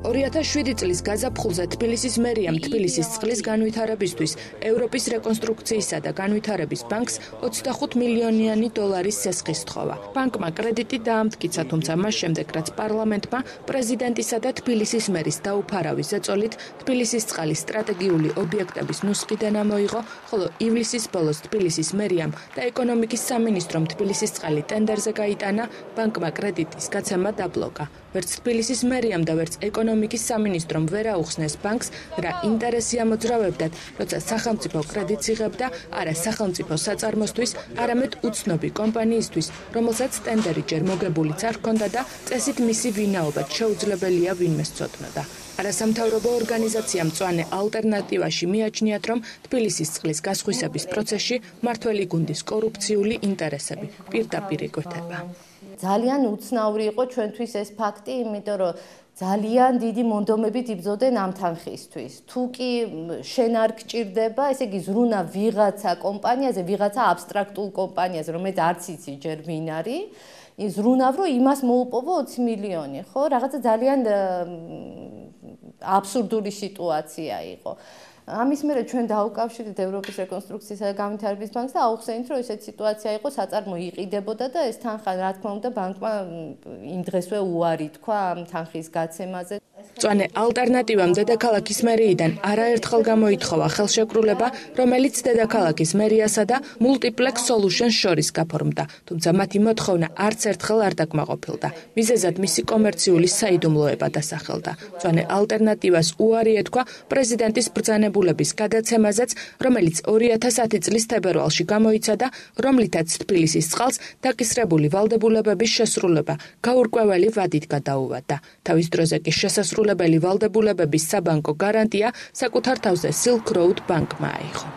2007 წლის გაზაფხულზე თბილისის მერიამ თბილისის წყლის განვითარებისთვის ევროპის რეკონსტრუქციისა და განვითარების ბანკს 25 მილიონიანი დოლარის სესხი სთხოვა. ბანკმა კრედიტი დაამტკიცა, თუმცა მას შემდეგ რაც პარლამენტმა პრეზიდენტისა და თბილისის მერის დაუფარავის ზეწოლით თბილისის წყლის სტრატეგიული ობიექტების ნუსხიდან ამოიღო, ხოლო ივლისის ბოლოს თბილისის მერიამ და ეკონომიკის სამინისტრომ თბილისის წყალი ტენდერზე გაიტანა, ბანკმა კრედიტის გაცემა დაბლოკა. ვერც თბილისის მერიამ და ვერც ეკონომიკის სამინისტრომ ვერ აუხსნეს ბანკს, რა ინტერესი ამოძრავებდათ, როცა სახელმწიფო კრედიტს იღებდა არა სახელმწიფო საწარმოსთვის, არამედ უცნობი კომპანიისთვის, რომელსაც ტენდერი ჯერ მოგებულიც არ ჰქონდა და წესით მისი ვინაობა შეუძლებელია ვინმეს წოდნოდა. არასამთავრობო ორგანიზაციამ მწვანე ალტერნატივაში მიაჩნიათ, რომ თბილისის წყლის გასხვისების პროცესში მართველი გუნდის კორუფციული ინტერესები პირდაპირ იგოთება. ძალიან უცნაური იყო ჩვენთვის ეს ფაქტი, იმიტომ რომ ძალიან დიდი მონდომებით იბრძოდნენ ამ თანხისთვის. თუ კი შენ არ გჭირდება, ესე იგი ზრუნა ვიღაცა კომპანიაზე, ვიღაცა აბსტრაქტულ კომპანიაზე, რომელიც არც იცი ჯერ ვინ არის, ის ზრუნავ რომ იმას მოუპოვო 20 მილიონი, ხო? რაღაცა ძალიან აბსურდული სიტუაცია იყო. ამის მერე ჩვენ დაუკავშირდით ევროპის რეკონსტრუქციისა და განვითარების ბანკს და აუხსენით, რომ ესეთი სიტუაცია იყო, საწარმო იყიდებოდა და ეს თანხა, რა თქმა უნდა, ბანკმა იმ დღესვე უარი თქვა ამ თანხის გაცემაზე. წვანე ალტერნატივამ დედაქალაქის მერიიდან არაერთხელ გამოითხოვა ხელშეკრულება, რომელიც დედაქალაქის მერიასა და Multiplex Solutions შორის გაფორმდა, თუმცა მათი მოთხოვნა არც ერთხელ არ დაკმაყოფილდა. მიზეზად მისი კომერციული საიდუმლოება დასახელდა. წვანე ალტერნატივას უარი ეთქვა პრეზიდენტის ბრძანებულების გადაცემაზეც, რომელიც 2010 წლის თებერვალში გამოიცადა, რომლითაც თბილისის წყალს დაკისრებული ვალდებულებების შესრულება გაურკვეველი ვადით გადაუვადა. თავის დროზე კი შესასრულებელი შესრულებელი ვალდებულებების საბანკო გარანტია საკუთარ თავზე Silk Road ბანკმა აიღო.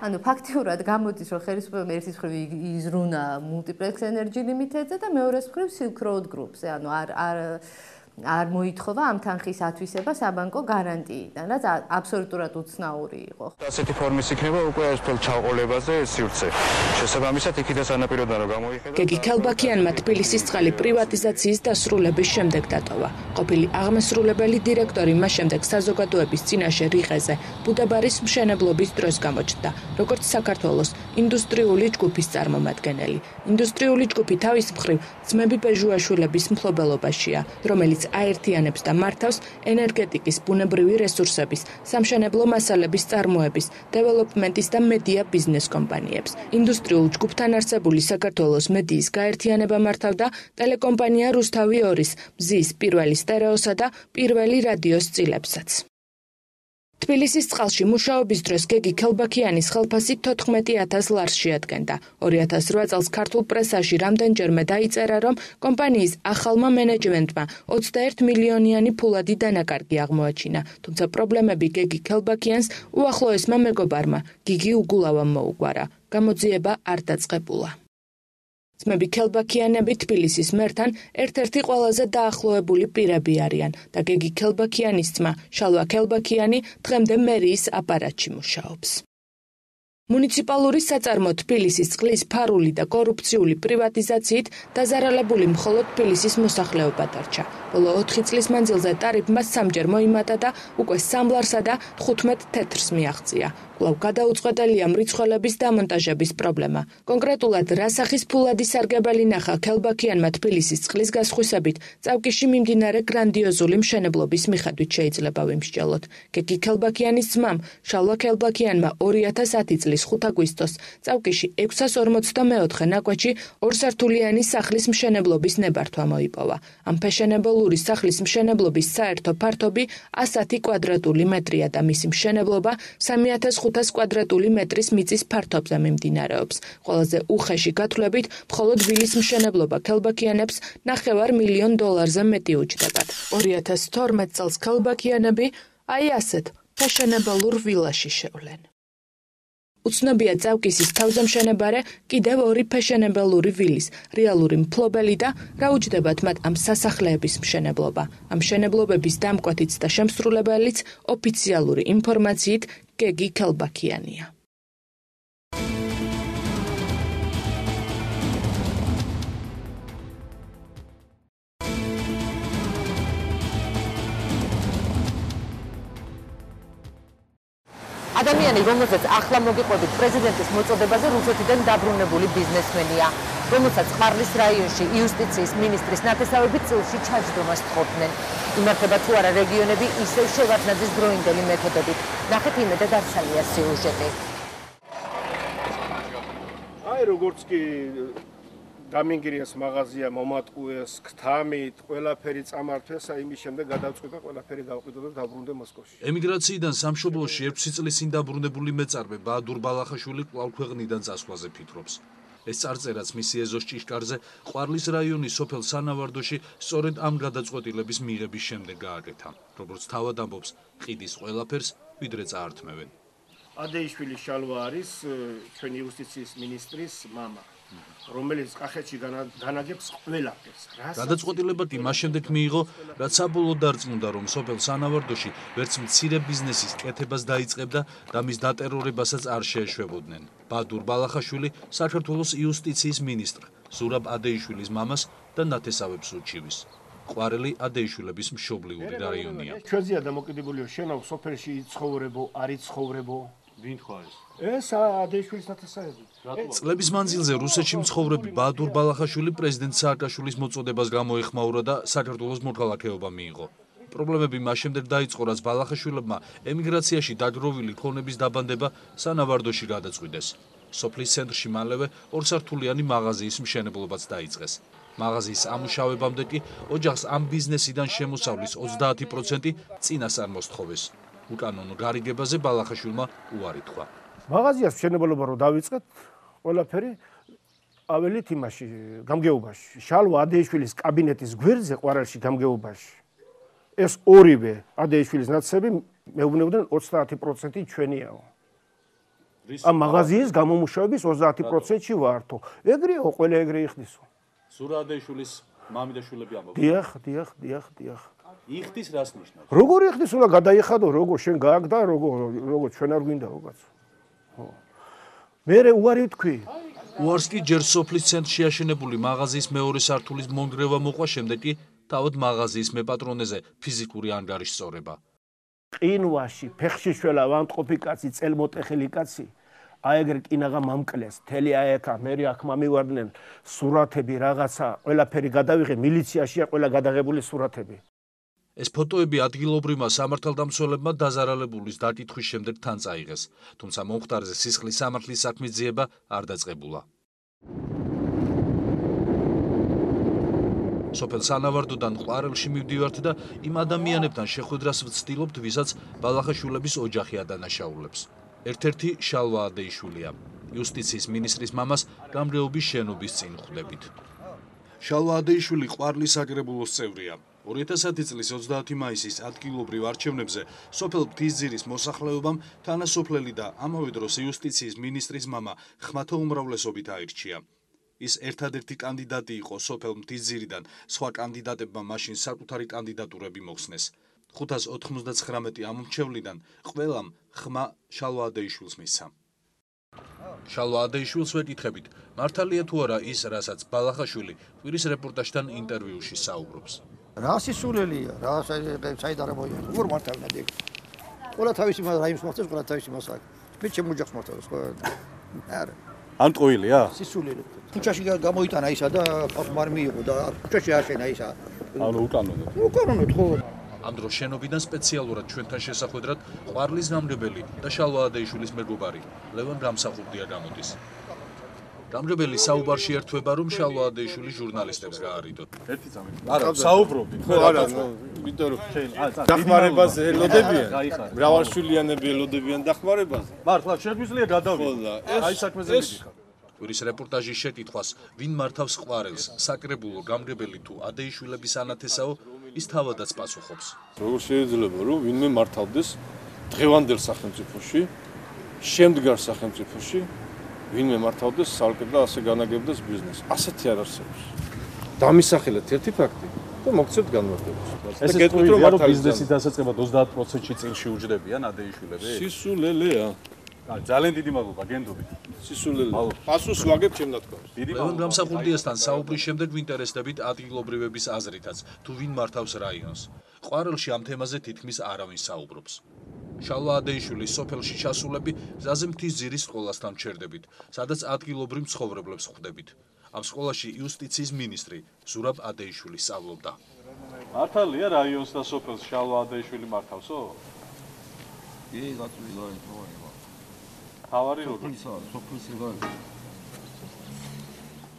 ანუ ფაქტიურად გამოდის, რომ ხელისუფლება ერთის მხრივ იზრუნა Multiplex Energy Limited-ზე და მეორეს მხრივ Silk Road Group-ზე, ანუ არ არ არ მოითხოვა ამ თანხის ათვისება საბანკო გარანტიიდან, რაც აბსოლუტურად უცნაური იყო. ასეთი ფორმის იქნება უკვე ერთელ ჩაყოლებაზე სივრცე. შესაბამისად იქიდან სანაპიროდან რომ გამოიხედა. გეგი ქალბაქიანმა თბილისის წყალი პრივატიზაციის დასრულების შემდეგ დატოვა. ყოფილი აღმასრულებელი დირექტორი მას შემდეგ საზოგადოების წინაშე რიყეზე ბუდაბარის მშენებლობის დროს გამოჩნდა, როგორც საქართველოს ინდუსტრიული ჯგუფის წარმომადგენელი. ინდუსტრიული ჯგუფი თავის მხრივ ძმები ბეჟუაშვილების მფლობელობაშია, რომელიც აერთიანებს და მართავს ენერგეტიკის, ბუნებრივი რესურსების, სამშენებლო მასალების წარმოების, დეველოპმენტის და მედია ბიზნეს კომპანიებს. ინდუსტრიულ ჯგუფთან არსებული საქართველოს მედიის გაერთიანება მართავდა ტელეკომპანია რუსთავი 2-ის, მზის პირველი სტერეოსა და პირველი რადიოს წილებსაც. თბილისის წყალში მუშაობის დროს გეგი ქელბაქიანის ხელფასი 14000 ლარს შეადგენდა. 2008 წელს ქართულ პრესაში რამდენჯერმე დაიწერა, რომ კომპანიის ახალმა მენეჯმენტმა 21 მილიონიანი ფულადი დანაკარგი აღმოაჩინა, თუმცა პრობლემები გეგი ქელბაქიანს უახლოესმა მეგობარმა გიგი უგულავამ მოუგვარა. გამოძიება არ დაწყებულა. ძმები ქელბაქიანები თბილისის მერთან ერთ-ერთი ყველაზე დაახლოებული პირები არიან და გეგი ქელბაქიანის ძმა შალვა ქელბაქიანი დღემდე მერიის აპარატში მუშაობს. მუნიციპალური საწარმო თბილისის წყლის ფარული და კორუფციული პრივატიზაციით დაზარალებული მხოლოდ თბილისის მოსახლეობა დარჩა. ბოლო 4 წლის მანძილზე ტარიფმა სამჯერ მოიმატა და უკვე სამლარსა და 15 თეთრს მიაღწია. კვლავ გადაუწყვეტელია მრიცხველების დამონტაჟების პრობლემა. კონკრეტულად რასახის ფულადი სარგებელი ნახა ქელბაქიანმა თბილისის წყლის გასხვისებით, წავკიში მიმდინარე გრანდიოზული მშენებლობის მიხედვით შეიძლება ვიმსჯელოთ. გეგი ქელბაქიანის ძმამ, შალვა ქელბაქიანმა 2010 წლის 5 აგვისტოს წავკიში 644 ნაკვეთში ორსართულიანი სახლის მშენებლობის ნებართვა მოიპოვა. ამ ფეშენებელური სახლის მშენებლობის საერთო ფართობი 110 კვადრატული მეტრია და მისი მშენებლობა 3500 500 კვადრატული მეტრის მიწის ფართობზე მიმდინარეობს. ყველაზე უხეში გათვლებით, მხოლოდ ვილის მშენებლობა ქელბაქიანებს 9 მილიონ დოლარზე მეტი უჯდებათ. 2012 წელს ქელბაქიანები აი ასეთ ფეშენებელურ ვილაში შევლენ. უცნობია წავკისის თავზემშენებარე კიდევ ორი ფეშენებელური ვილის რეალური მფლობელი და რა უჯდებათ მათ ამ სასახლეების მშენებლობა. ამ მშენებლობების დამკვეთიც და შემსრულებელიც ოფიციალური ინფორმაციით გეგი ქელბაქიანია. ადამიანი, რომელსაც ახლა მოგიყვებით პრეზიდენტის მოწოდებაზე რუსეთიდან დაბრუნებული ბიზნესმენია, რომელსაც ყარლის რაიონში იუსტიციის მინისტრის ნათესავები წილში ჩაჯდომას თხოვდნენ. იმართება თუ არა რეგიონები ისევ შევარდნაძის დროინდელი მეთოდებით. ნახეთ იმედა დარსალია სიუჟეტი. აი როგორც კი დამინგირეს მაღაზია, მომატყუეს, ქთამით, ყველაფერი წამართვეს, აი იმის შემდეგ გადავწყვიტა ყველაფერი დავყიდო და დაბრუნდე მოსკოვში. ემიგრაციიდან სამშობლოში 6 წლის წინ დაბრუნებული მეწარმე ბადურ ბალახაშვილი კვლავ ქვეყნიდან წასვლაზე ფიქრობს. ეს წარწერაც მისი ეზოს ჭიშკარზე ყვარლის რაიონის სოფელ სანავარდოში სწორედ ამ გადაწყვეტილების მიღების შემდეგ გააკეთა. როგორც თავად ამბობს, ყიდის ყველაფერს ვიდრე წაართმევენ. ადეიშვილი შალვა არის ჩვენი იუსტიციის მინისტრის მამა. რომელიც კახეთში განაგებს ყველაფერს. გადაწყვეტილებად იმას შემდეგ მიიღო, რაც საბოლოო დარწმუნდა, რომ სოფელ სანავარდოში ვერც მცირე ბიზნესის კეთებას დაიწყებდა და მის დატერორებასაც არ შეეშვებოდნენ. ბადურ ბალახაშვილი საქართველოს იუსტიციის მინისტრ ზურაბ ადეიშვილის მამას და ნათესავებს უჩივის. ყვარელი ადეიშვილების მშობლიური რაიონია. ჩვენზეა დამოკიდებულიო შენო სოფელში ცხოვრებო, არის ცხოვრებო, ვინ ხარ ეს? ეს ადეშვილის ნათესავები. წლების მანძილზე რუსეთში მცხოვრები ბადურ ბალახაშვილი პრეზიდენტ სააკაშვილის მოწოდებას გამოეხმაურა და საქართველოს მოქალაქეობა მიიღო. პრობლემები მას შემდეგ დაიწყო, რაც ბალახაშვილებმა ემიგრაციაში დაგროვილი ქონების დაბანდება სანავარდოში გადაწყვიტეს. სოფლის ცენტრში მალევე ორსართულიანი მაღაზიის მშენებლობაც დაიწყეს. მაღაზიის ამუშავებამდე კი ოჯახს ამ ბიზნესიდან შემოსავლის 30% წინასწარ მოსთხოვეს. უკანონო გარიგებაზე ბალახაშვილმა უარი თქვა. მაღაზიას მშენებლობა რო დავიწყეთ, ყველაფერი აველით იმაში გამგეობაში, შალვა ადეიშვილის კაბინეტის გვერდზე ყვარელში გამგეობაში. ეს ორივე ადეიშვილის ნაცები მეუბნებოდნენ 30% ჩვენიაო. ამ მაღაზიის გამომუშავების 30%-ში ვართო. ეგრეო, ყველა ეგრე იხდისო. სურა ადეიშვილის მამი და შვილები ამბობენ. დიახ, დიახ, დიახ, დიახ. იხდის რას ნიშნავს? როგორ იხდის, უნდა გადაიხადო, როგორ შენ გააგდა, როგორ როგორ ჩვენ არ გვინდა უკაც. ხო. მე რე უარი თქვი. უარსკი ჯერ სოფლის ცენტრში აშენებული მაღაზიის მეორე სართულის მონგრევა მოყვა შემდეგ კი თავად მაღაზიის მეპატრონეზე ფიზიკური ანგარიშ სწორება. ყინვაში ფეხში შველა ვანტყოფი კაცი, წელმოტეხილი კაცი. აი ეგრე კინაღა მომკლეს, თელი აექა, მე აქ მომივარდნენ სურათები რაღაცა, ყველაფერი გადავიღე მილიციაში, ყველა გადაღებული სურათები. ეს ფოტოები ადგილობრივმა სამართალდამცველებმა დაზარალებულის დაკითხვის შემდეგ თან წაიღეს, თუმცა მომხდარზე სისხლის სამართლის საქმის ძიება არ დაწყებულა. სოფელ სანავარდოდან ყვარელში მივდივართ და იმ ადამიანებთან შეხვედრას ვცდილობთ, ვისაც ბალახაშვილების ოჯახი ადანაშაულებს. ერთ-ერთი შალვა ადეიშვილია. იუსტიციის მინისტრის მამას გამრეობის შენობის წინ ხვდებით. შალვა ადეიშვილი ყვარლის აგრებულოს წევრია. 2010 წლის 30 მაისის ადგილობრივ არჩევნებზე სოფელ ფთისძირის მოსახლეობამ თანასოფლელი და ამავე დროს იუსტიციის მინისტრის მამა ხმათა უმრავლესობით აირჩია. ის ერთადერთი კანდიდატი იყო სოფელ ფთისძირიდან, სხვა კანდიდატებმა მაშინ საკუთარი კანდიდატურები მოხსნეს. 599 ამომრჩევლიდან ყველამ ხმა შალვა ადეიშვილს მისცა. შალვა ადეიშვილს ვეკითხებით, მართალია თუ არა ის, რასაც ბალახაშვილი კვირის რეპორტაჟთან ინტერვიუში საუბრობს. რა სისულელია, რა საიდარა მოია. როგორ მართავნა დი? ყველა თავისი რაიმს მოხდეს, ყველა თავისი მასაკ. მე ჩემ ოჯახს მართავს ხო? არა. ან ტყუილია? სისულელი. ქუჩაში გამოიტანა ისა და პასმარ მიიღო და ქუჩაში აშენა ისა. ანუ უკანონო. უკანონო ხო? ამ დროს შენობიდან სპეციალურად ჩვენთან შესახვედრად ყვარლის გამგებელი და შალვა ადეიშვილის მეგობარი ლევან გამსახურდია გამოდის. გამგებელი საუბარში ერთვება რომ შალვა ადეიშვილი ჟურნალისტებს გაარიდოთ. ერთი წამი. არა, საუბრობდით. ხო, არა, იმიტომ რომ დახმარებაზე ელოდებიან. მრავალშვილიანები ელოდებიან დახმარებაზე. მართლა შეგვიძლია გადავიდე. აი საქმეზე მიდიხარ. კვირის რეპორტაჟის შეკითხვას, ვინ მართავს ყვარელს, საკრებულო გამგებელი თუ ადეიშვილების ანათესაო, ის თავადაც პასუხობს. როგორ შეიძლება რომ ვინმე მართავდეს დღევანდელ სახელმწიფოში, შემდგარ სახელმწიფოში ვინმე მართავდეს სალკე და ასე განაგებდეს ბიზნესს. ասეთი არ არსებობს. დამისახელეთ ერთი ფაქტი და მოგცეთ განმარტებას. ეს გეტყვით რომ მართავ ბიზნესის დასაწყებად 30%-ში წინში უჯდებიან ადეიშვილები? სისულელეა. აი ძალიან დიდი მადლობა გენდობი. სისულელე. პასუხს ვაგებ ჩემ დათქვას. დიდი მადლობა გამსახურდიასთან საუბრის შემდეგ ვინტერესდებით ადგილობრივების აზრითაც თუ ვინ მართავს რაიონს. ყვარელში ამ თემაზე თითქმის არავინ საუბრობს. შალვა ადეიშვილის სოფელში ჩასულები გზაზე მთის ძირის სკოლასთან ჩერდებით, სადაც ადგილობრივ მცხოვრებლებს ხვდებით. ამ სკოლაში იუსტიციის მინისტრი ზურაბ ადეიშვილი სწავლობდა. მართალია რაიონს და სოფელს შალვა ადეიშვილი მართავსო? კი, გაწვი ლაი თორეა. თავარი როგორ? სოფელსა, სოფელს ეგარი.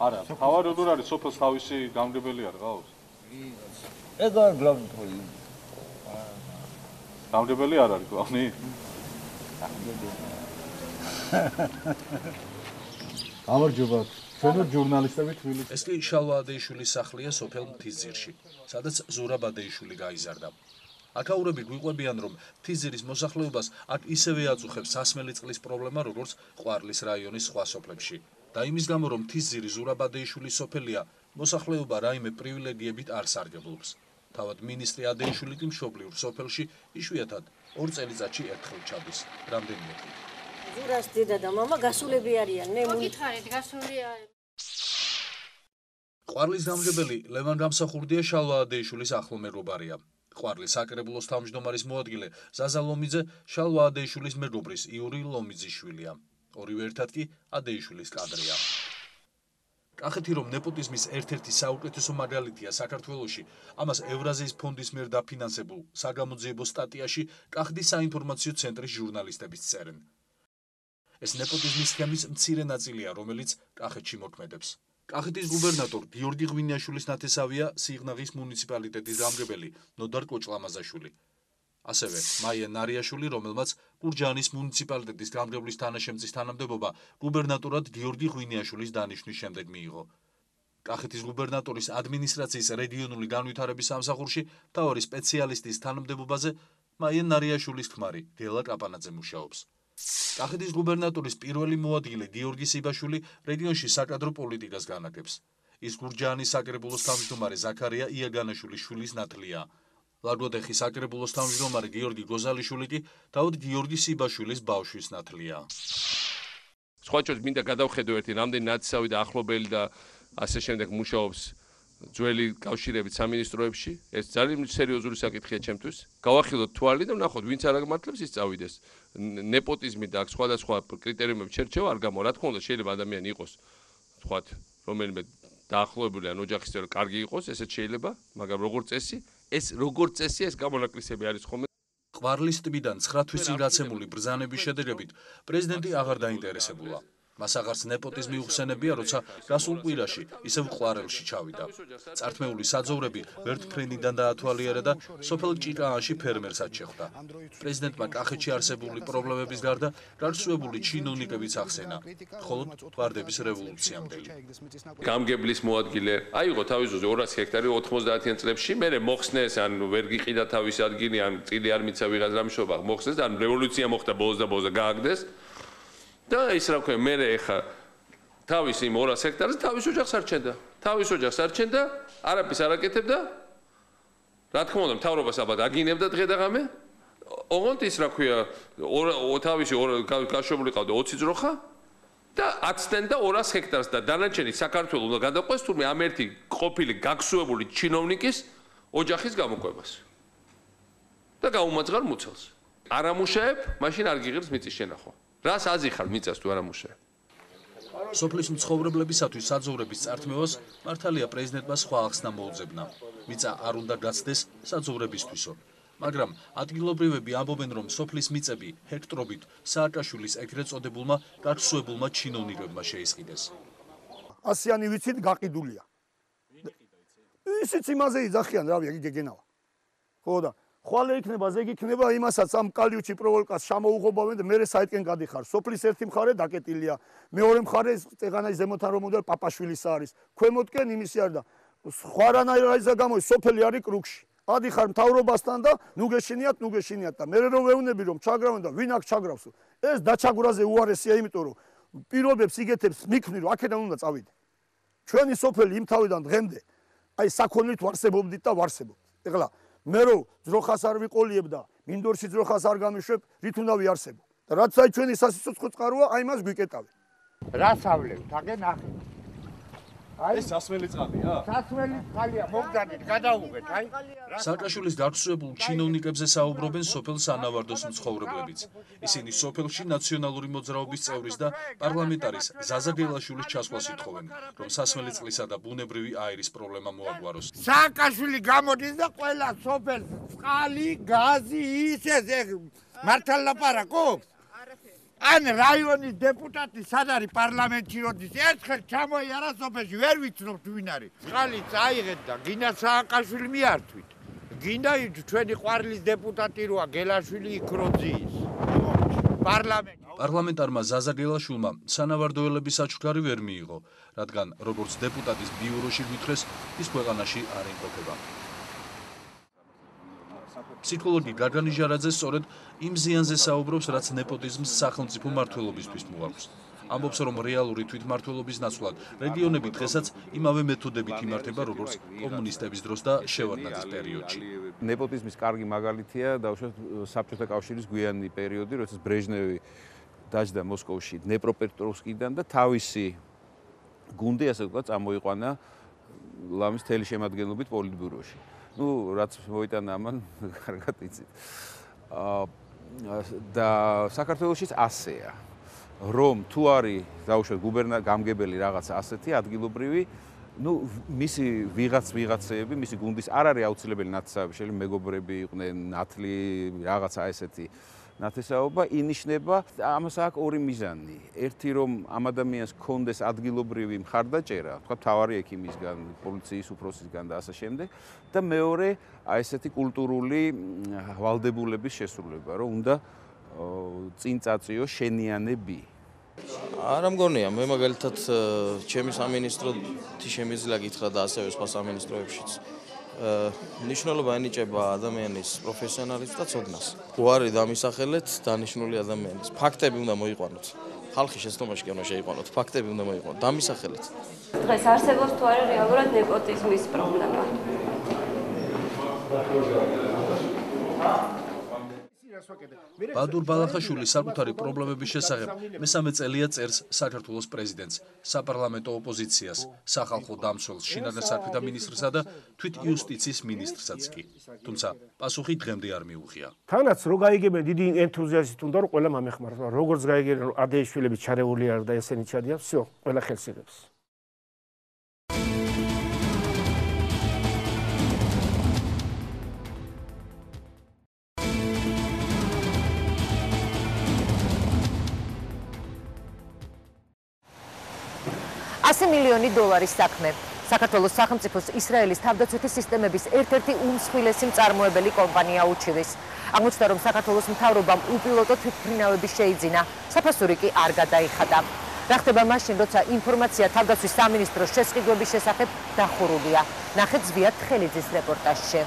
არა, თავარი როგორ არის სოფელს თავისი გამგებელი არ გავს? კი, ეგარ გლავი თოი. გამგებელი არ არის გლავი? გამარჯობა. ჩვენო ჟურნალისტები თბილისში. ეს კი შალვა ადეიშვილის სახლია სოფელ მთისძირში, სადაც ზურაბ ადეიშვილი გაიზარდა. აქაურები გვიყვებიან, რომ თიზირის მოსახლეობას აქ ისევე აწუხებს სასმელი წყლის პრობლემა, როგორც ყვარლის რაიონის სხვა სოფლებში. და იმის გამო, რომ თიზირი ზურაბადეიშვილის სოფელია, მოსახლეობა რაიმე პრივილეგიებით არ სარგებლობს. თავად მინისტრი ადეიშვილი კი მშობლიურ სოფელში იშვიათად ორ წელიწადში ერთხელ ჩადის. რამდენიმე დღით. ზურას დედა და მამა გასულები არიან, მე მოგითხარით, გასული არიან. ყვარლის გამგებელი ლევან გამსახურდია შალვა ადეიშვილის ახლომერობარია. ყვარლის საკრებულოს თავმჯდომარის მოადგილე ზაზა ლომიძე შალვა ადეიშვილის მეგობრის იური ლომიძის შვილია. ორივე ერთად კი ადეიშვილის კადრია. კახეთი რომ ნეპოტიზმის ერთ-ერთი საუკეთესო მაგალითია საქართველოში, ამას ევრაზიის ფონდის მიერ დაფინანსებულ საგამოძიებო სტატიაში კახეთის საინფორმაციო ცენტრის ჟურნალისტებიც წერენ. ეს ნეპოტიზმის სქემის მცირე ნაწილია, რომელიც კახეთში მოქმედებს. კახეთის გუბერნატორ გიორგი ღვინიაშვილის ნათესავია სიღნაღის მუნიციპალიტეტის გამგებელი ნოდარ კოჭლამაზაშვილი. ასევე მაია ნარიაშვილი, რომელმაც გურჯაანის მუნიციპალიტეტის გამგებლის თანაშემწის თანამდებობა გუბერნატორად გიორგი ღვინიაშვილის დანიშვნის შემდეგ მიიღო. კახეთის გუბერნატორის ადმინისტრაციის რეგიონული განვითარების სამსახურში თავარი სპეციალისტის თანამდებობაზე მაია ნარიაშვილის ქმარი გელა კაპანაძე მუშაობს. კახეთის გუბერნატორის პირველი მოადგილე გიორგი სიბაშვილი რეგიონში საკადრო პოლიტიკას განაგებს. ის გურჯაანის საკრებულოს თავმჯდომარე ზაქარია იაგანაშვილის შვილის ნათლია. ლაგოდეხის საკრებულოს თავმჯდომარე გიორგი გოზალიშვილი კი დაუდ გიორგი სიბაშვილის ბავშვის ნათლია. სხვა ჩვენს მინდა გადავხედო ერთი რამდენი ნაცისავი და ახლობელი და ასე შემდეგ მუშაობს ძველი კავშირებით სამინისტროებში. ეს ძალიან სერიოზული საკითხია ჩემთვის. გავახილოთ თვალი და ვნახოთ ვინც არ აღმართლებს ის წავიდეს. ნეპოტიზმი და სხვადასხვა კრიტერიუმები შერჩევა არ გამო. რა თქმა უნდა შეიძლება ადამიანი იყოს თქვათ რომელიმე დაახლოებული ან ოჯახის წევრი კარგი იყოს, ესეც შეიძლება, მაგრამ როგორც წესი, ეს როგორც წესი ეს გამონაკლისები არის ხოლმე ყვარლის ტბიდან 9 თვის წინ გაცემული ბრძანების შედეგებით პრეზიდენტი აღარ დაინტერესებულა. მას აღარც ნეპოტიზმი უხსენებია, როცა გასულ კვირაში ისევ ყვარელში ჩავიდა. წართმეული საძოვრები ვერტფრენიდან დაათვალიერა და სოფელ ჭიკაანში ფერმერსად შეხვდა. პრეზიდენტმა კახეთში არსებული პრობლემების გარდა გარსუებული ჩინოვნიკებიც ახსენა, ხოლო თვარდების რევოლუციამდელი. გამგებლის მოადგილე აიღო თავის ზოზე 200 ჰექტარი 90-იან წლებში, მე მოხსნეს ან ვერ გიყიდა თავის ადგილი ან წილი არ მიცა ვიღაც რამშობა, მოხსნეს და რევოლუცია მოხდა ბოლოს და ბოლოს გააგდეს. და ის რა ქვია მე ეხა თავის იმ 200 ჰექტარზე თავის ოჯახს არჩენდა თავის ოჯახს არჩენდა არაფერს არაკეთებდა რა თქმა უნდა მთავრობას ალბათ აგინებდა დღე და ღამე. ოღონდ ის რა ქვია თავისი გაშობული ყავდა 20 ძროხა და აცდენ და 200 ჰექტარს და დანარჩენი საქართველოს უნდა გადაყვეს თურმე ამ ერთი ყოფილი გაგსუებული ჩინოვნიკის ოჯახის გამოყვებას და გაუმაძღარ მუცელს. არამუშაებ მაშინ არ გიღებს მიწის შენახვა რას აზიხარ მიწას თუ არა მუშე? სოფლის მცხოვრებლებისათვის საძოვრების წართმევას მართალია პრეზიდენტმა სხვა ახსნა მოუძებნა. მიწა არ უნდა გაცდეს საძოვრებისთვისო. მაგრამ ადგილობრივები ამბობენ, რომ სოფლის მიწები ჰექტრობით სააკაშვილის ეგრეთ წოდებულმა გაქცუებულმა ჩინოვნიკებმა შეისყიდეს. ასიანი ვიცით გაყიდულია. ისიც იმაზე იძახიან, რავი, იგი გეგენავა. ხო და ხვალე იქნება, ზეგ იქნება იმასაც ამ კალიუჩი პროვოლკას შემოუღობავენ და მე საიტკენ გადიხარ. სოფლის ერთი მხარე დაკეტილია, მეორე მხარე წეგანაის ზემოთან რომ უნდა პაპაშვილის არის. ქვემოთკენ იმისი არ და ხვარანაირაიზა გამო სოფელი არის კრუქში. ადიხარ მთავრობასთან და ნუ გეშინიათ, ნუ გეშინიათ და მე რო ვეუნები რომ ჩაგრავენ და ვინ აქ ჩაგრავს? ეს დაჩაგვრაზე უარესია, იმიტომ რომ პირობებს იგეთებს მიქნი რომ აქედან უნდა წავიდე. ჩვენი სოფელი იმ თავიდან დღემდე აი საქონლით ვარსებობდით და ვარსებობთ. ეხლა მე რო ძროხას არ ვიყოლიებ და მინდორში ძროხას არ გამიშვებ, რით უნდა ვიარსებო? და რაც აი ჩვენი სასიცოცხლო წყაროა, აი მას გვიკეტავენ. რა სავლევთ? აგე ნახე. ეს სასმელი წყალია? სასმელი წყალია, მოგდანით, გადაუღეთ, აი. სააკაშვილის გარკვეულ ჩინოვნიკებზე საუბრობენ სოფელ სანავარდოს მცხოვრებლებიც. ისინი სოფელში ნაციონალური მოძრაობის წევრის და პარლამენტარის ზაზა გელაშვილის ჩასვლას ითხოვენ, რომ სასმელი წყლისა და ბუნებრივი აირის პრობლემა მოაგვაროს. სააკაშვილი გამოდის და ყველა სოფელს წყალი, გაზი, ისე მართალ ლაპარაკობს? ან რაიონის დეპუტატი სად არის პარლამენტში როდის? ერთხელ ჩამოიარა სოფელში ვერ ვიცნობთ ვინ არის. წყალიც აიღეთ და გინდა სააკაშვილი მიართვით. გინდა ჩვენი ყვარლის დეპუტატი როა გელაშვილი იქ როძიის პარლამენტი პარლამენტარმა ზაზა გელაშვილმა სანავარდოელების საჩქარი ვერ მიიღო რადგან როგორც დეპუტატის ბიუროში გითხრეს ის ქვეყანაში არ იმყოფება ფსიქოლოგი გაგანი ჟარაძე სწორედ იმ ზიანზე საუბრობს, რაც ნეპოტიზმს სახელმწიფო მართლობისთვის მოაქვს. ამბობს, რომ რეალური თვითმართველობის ნაცვლად რეგიონები დღესაც იმავე მეთოდებით იმართება, როგორც კომუნისტების დროს და შევარდნაძის პერიოდში. ნეპოტიზმის კარგი მაგალითია დაუშვათ საბჭოთა კავშირის გვიანი პერიოდი, როდესაც ბრეჟნევი დაждდა მოსკოვში ნეპროპეტროვსკიდან და თავისი გუნდი ასე ვთქვათ წამოიყვანა ლამის თელი შემადგენლობით პოლიტბიუროში. ну რაც მოიტანა ამან კარგად იცით აა და საქართველოსიც ასეა რომ თუ არის დაუშვათ გუბერნა გამგებელი რაღაცა ასეთი ადგილობრივი ну მისი ვიღაც ვიღაცეები მისი გუნდის არ არის აუცილებელი ნაცნობი შეიძლება მეგობრები იყვნენ ნათლი რაღაცა ესეთი ნათესაობა ინიშნება ამას აქვს ორი მიზანი. ერთი რომ ამ ადამიანს კონდეს ადგილობრივი მხარდაჭერა, თქვა თავარი ექიმისგან, პოლიციის უფროსისგან და ასე შემდეგ და მეორე აი ესეთი კულტურული ვალდებულების შესრულება, რომ უნდა წინ წაწიო შენიანები. არა მგონია, მე მაგალითად ჩემი სამინისტრო თი შემიძლია გითხრა და ასევე სხვა სამინისტროებშიც. ნიშნულობა ენიჭება ადამიანის პროფესიონალიზმს და ცოდნას. უარი დამისახელეთ დანიშნული ადამიანის. ფაქტები უნდა მოიყვანოთ. ხალხი შეცდომაში კი უნდა შეიყვანოთ. ფაქტები უნდა მოიყვანოთ. დამისახელეთ. დღეს არსებობს თუ არა რეალურად ნეპოტიზმის პრობლემა? ბადურ ბალახაშვილი საკუთარი პრობლემების შესახებ მესამე წელია წერს საქართველოს პრეზიდენტს, საპარლამენტო ოპოზიციას, სახალხო დამცველს, შინაგან საქმეთა მინისტრსა და თვით იუსტიციის მინისტრსაც კი. თუმცა პასუხი დღემდე არ მიუღია. თანაც რო გაიგებენ დიდი ენთუზიაზმით უნდა რომ ყველა მომეხმაროს, როგორც გაიგებენ რომ ადეიშვილები ჩარეული არ და ესენი ჩადიან, всё, ყველა ხელს იღებს. ასი მილიონი დოლარის საქმე. საქართველოს სახელმწიფოს ისრაელის თავდაცვითი სისტემების ერთ-ერთი უმსხვილესი მწარმოებელი კომპანია უჩივის. აღმოჩნდა, რომ საქართველოს მთავრობამ უპილოტო თვითმფრინავები შეიძინა, საფასური კი არ გადაიხადა. რა ხდება მაშინ, როცა ინფორმაცია თავდაცვის სამინისტროს შესყიდვების შესახებ დახურულია? ნახეთ ზვიად ხელიძის რეპორტაჟში.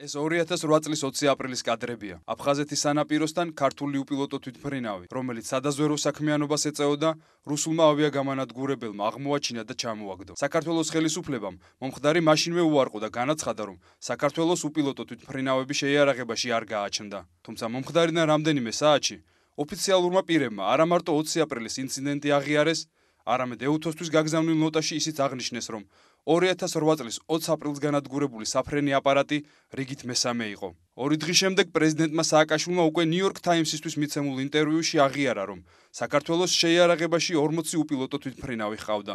ეს 2008 წლის 20 აპრილის კადრებია. აფხაზეთის სანაპიროსთან ქართული უპილოტო თვითმფრინავი, რომელიც სადაზვერო საქმიანობას ეწეოდა, რუსულმა ავიაგამანადგურებელმა აღმოაჩინა და ჩამოაგდო. საქართველოს ხელისუფლებამ მომხდარი მაშინვე უარყო და განაცხადა, რომ საქართველოს უპილოტო თვითმფრინავები შეიარაღებაში არ გააჩნდა. თუმცა მომხდარიდან რამდენიმე საათში ოფიციალურმა პირებმა არა მარტო 20 აპრილის ინციდენტი აღიარეს, არამედ ეუთოსთვის გაგზავნილ ნოტაში ისიც აღნიშნეს, რომ 2008 წლის 20 აპრილს განადგურებული საფრენი აპარატი რიგით მესამე იყო. ორი დღის შემდეგ პრეზიდენტმა სააკაშვილმა უკვე ნიუ-იორკ ტაიმსისთვის მიცემულ ინტერვიუში აღიარა, რომ საქართველოს შეიარაღებაში 40 უპილოტო თვითმფრინავი ჰყავდა.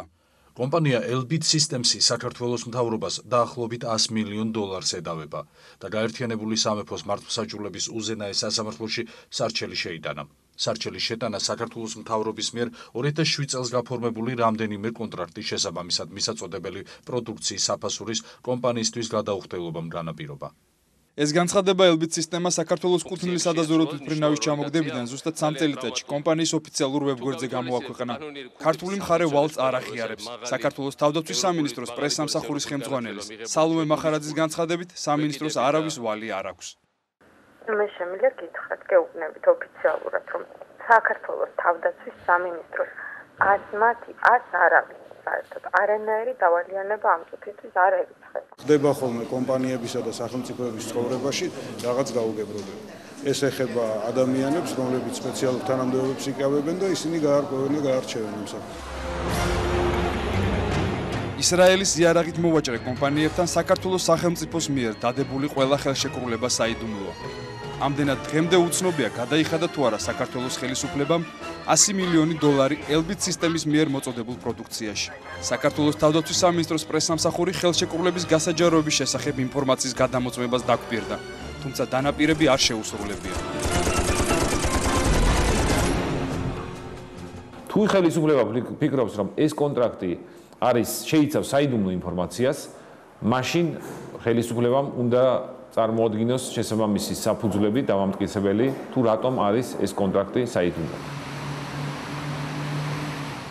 კომპანია Elbit Systems-ი საქართველოს მთავრობას დაახლოებით 100 მილიონ დოლარს ედავება და გაერთიანებული სამეფოს მართლმსაჯულების უზენაეს სასამართლოში სარჩელი შეიტანა. სარჩელის შეტანა საქართველოს მთავრობის მიერ 2007 წელს გაფორმებული რამდენიმე კონტრაქტის შესაბამისად მისაწოდებელი პროდუქციის საფასურის კომპანიისთვის გადაუხდელობამ განაპირობა. ეს განცხადება ელბიტ სისტემა საქართველოს კუთვნილი სადაზვერო თვითმფრინავის ჩამოგდებიდან ზუსტად 3 წელიწადში კომპანიის ოფიციალურ ვებგვერდზე გამოაქვეყნა. ქართული მხარე ვალს არ აღიარებს. საქართველოს თავდაცვის სამინისტროს პრესსამსახურის ხელმძღვანელის სალომე მახარაძის განცხადებით, სამინისტროს არავის ვალი არ აქვს. მე შემიძლია გითხრათ, გეუბნებით ოფიციალურად, რომ საქართველოს თავდაცვის სამინისტროს ას მათი ას არავის საერთოდ არანაირი დავალიანება ამ წუთისთვის არ ერიცხება. ხდება ხოლმე კომპანიებისა და სახელმწიფოების ცხოვრებაში რაღაც გაუგებრობები. ეს ეხება ადამიანებს, რომლებიც სპეციალურ თანამდებობებს იკავებენ და ისინი გაარკვევენ და გაარჩევენ ამ საკითხს. ისრაელის ზიარაღით მოვაჭრე კომპანიებთან საქართველოს სახელმწიფოს მიერ დადებული ყველა ხელშეკრულება საიდუმლოა. ამდენად დღემდე უცნობია გადაიხადა თუ არა საქართველოს ხელისუფლებამ 100 მილიონი დოლარი ელბიტ სისტემის მიერ მოწოდებულ პროდუქციაში. საქართველოს თავდაცვის სამინისტროს პრესსამსახური ხელშეკრულების გასაჯაროების შესახებ ინფორმაციის გადამოწმებას დაგვირდა, თუმცა დანაპირები არ შეუსრულებია. თუ ხელისუფლება ფიქრობს, რომ ეს კონტრაქტი არის შეიცავს საიდუმლო ინფორმაციას, მაშინ ხელისუფლებამ უნდა წარმოადგინოს შესაბამისი საფუძვლები დავამტკიცებელი თუ რატომ არის ეს კონტრაქტი საიდუმლო.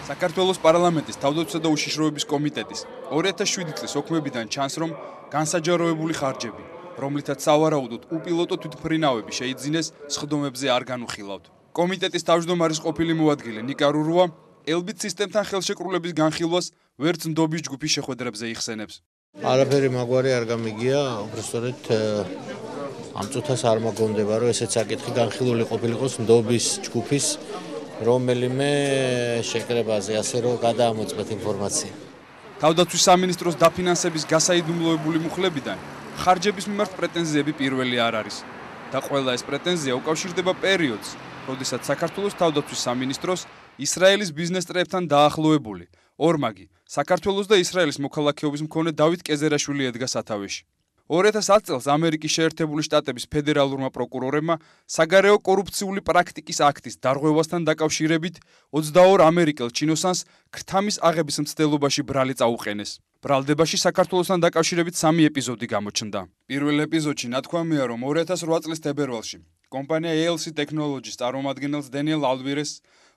საქართველოს პარლამენტის თავდაცვისა და უშიშროების კომიტეტის 2007 წლის ოქმებიდან ჩანს, რომ განსაჯაროებული ხარჯები, რომლითაც სავარაუდოდ უპილოტო თვითმფრინავები შეიძინეს, სხდომებზე არ განუხილავთ. კომიტეტის თავმჯდომარის ყოფილი მოადგილე ნიკა რურუა ელბიტ სისტემთან ხელშეკრულების განხილვას ვერც ნდობის ჯგუფის შეხვედრებზე იხსენებს. არაფერი მაგვარი არ გამიგია, უბრალოდ ამ წუთას არ მაგონდება, რომ ესეც საკითხი განხილული ყოფილიყოს ნდობის ჯგუფის რომელიმე შეკრებაზე, ასე რომ გადაამოწმეთ ინფორმაცია. თავდაცვის სამინისტროს დაფინანსების გასაიდუმლოებული მუხლებიდან ხარჯების მიმართ პრეტენზიები პირველი არ არის. და ყველა ეს პრეტენზია უკავშირდება პერიოდს, როდესაც საქართველოს თავდაცვის სამინისტროს ისრაელის ბიზნესტრებთან დაახლოებული ორმაგი საქართველოს და ისრაელის მოქალაქეობის მქონე დავით კეზერაშვილი ედგა სათავეში. 2010 წელს ამერიკის შეერთებული შტატების ფედერალურმა პროკურორებმა საგარეო კორუფციული პრაქტიკის აქტის დარღვევასთან დაკავშირებით 22 ამერიკელ ჩინოსანს ქრთამის აღების მცდელობაში ბრალი წაუყენეს. ბრალდებაში საქართველოსთან დაკავშირებით სამი ეპიზოდი გამოჩნდა. პირველ ეპიზოდში ნათქვამია, რომ 2008 წლის თებერვალში კომპანია ALC Technologies წარმომადგენელს დენიელ ალვირეს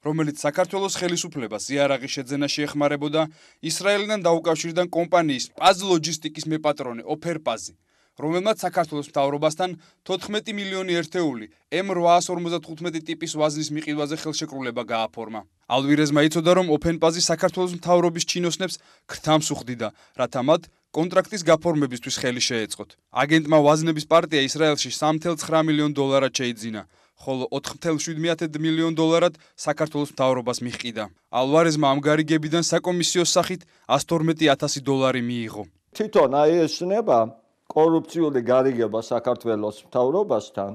რომელიც საქართველოს ხელისუფლებას ზიარაღის შეძენაში ეხმარებოდა ისრაელიდან დაუკავშირდა კომპანიის პაზ ლოჯისტიკის მეპატრონე ოფერ პაზი რომელმაც საქართველოს მთავრობასთან 14 მილიონი ერთეული M855 ტიპის ვაზნის მიყიდვაზე ხელშეკრულება გააფორმა. ალვირეზმა იცოდა, რომ ოფენპაზი საქართველოს მთავრობის ჩინოსნებს ქრთამს უხდიდა, რათა მათ კონტრაქტის გაფორმებისთვის ხელი შეეწყოთ. აგენტმა ვაზნების პარტია ისრაელში 3.9 მილიონ დოლარად შეიძინა. ხოლო 4.7 მილიონ დოლარად საქართველოს მთავრობას მიჰყიდა. ალვარეზმა ამ გარიგებიდან საკომისიო სახით 112.000 დოლარი მიიღო. თვითონ აი ეს ნება კორუფციული გარიგება საქართველოს მთავრობასთან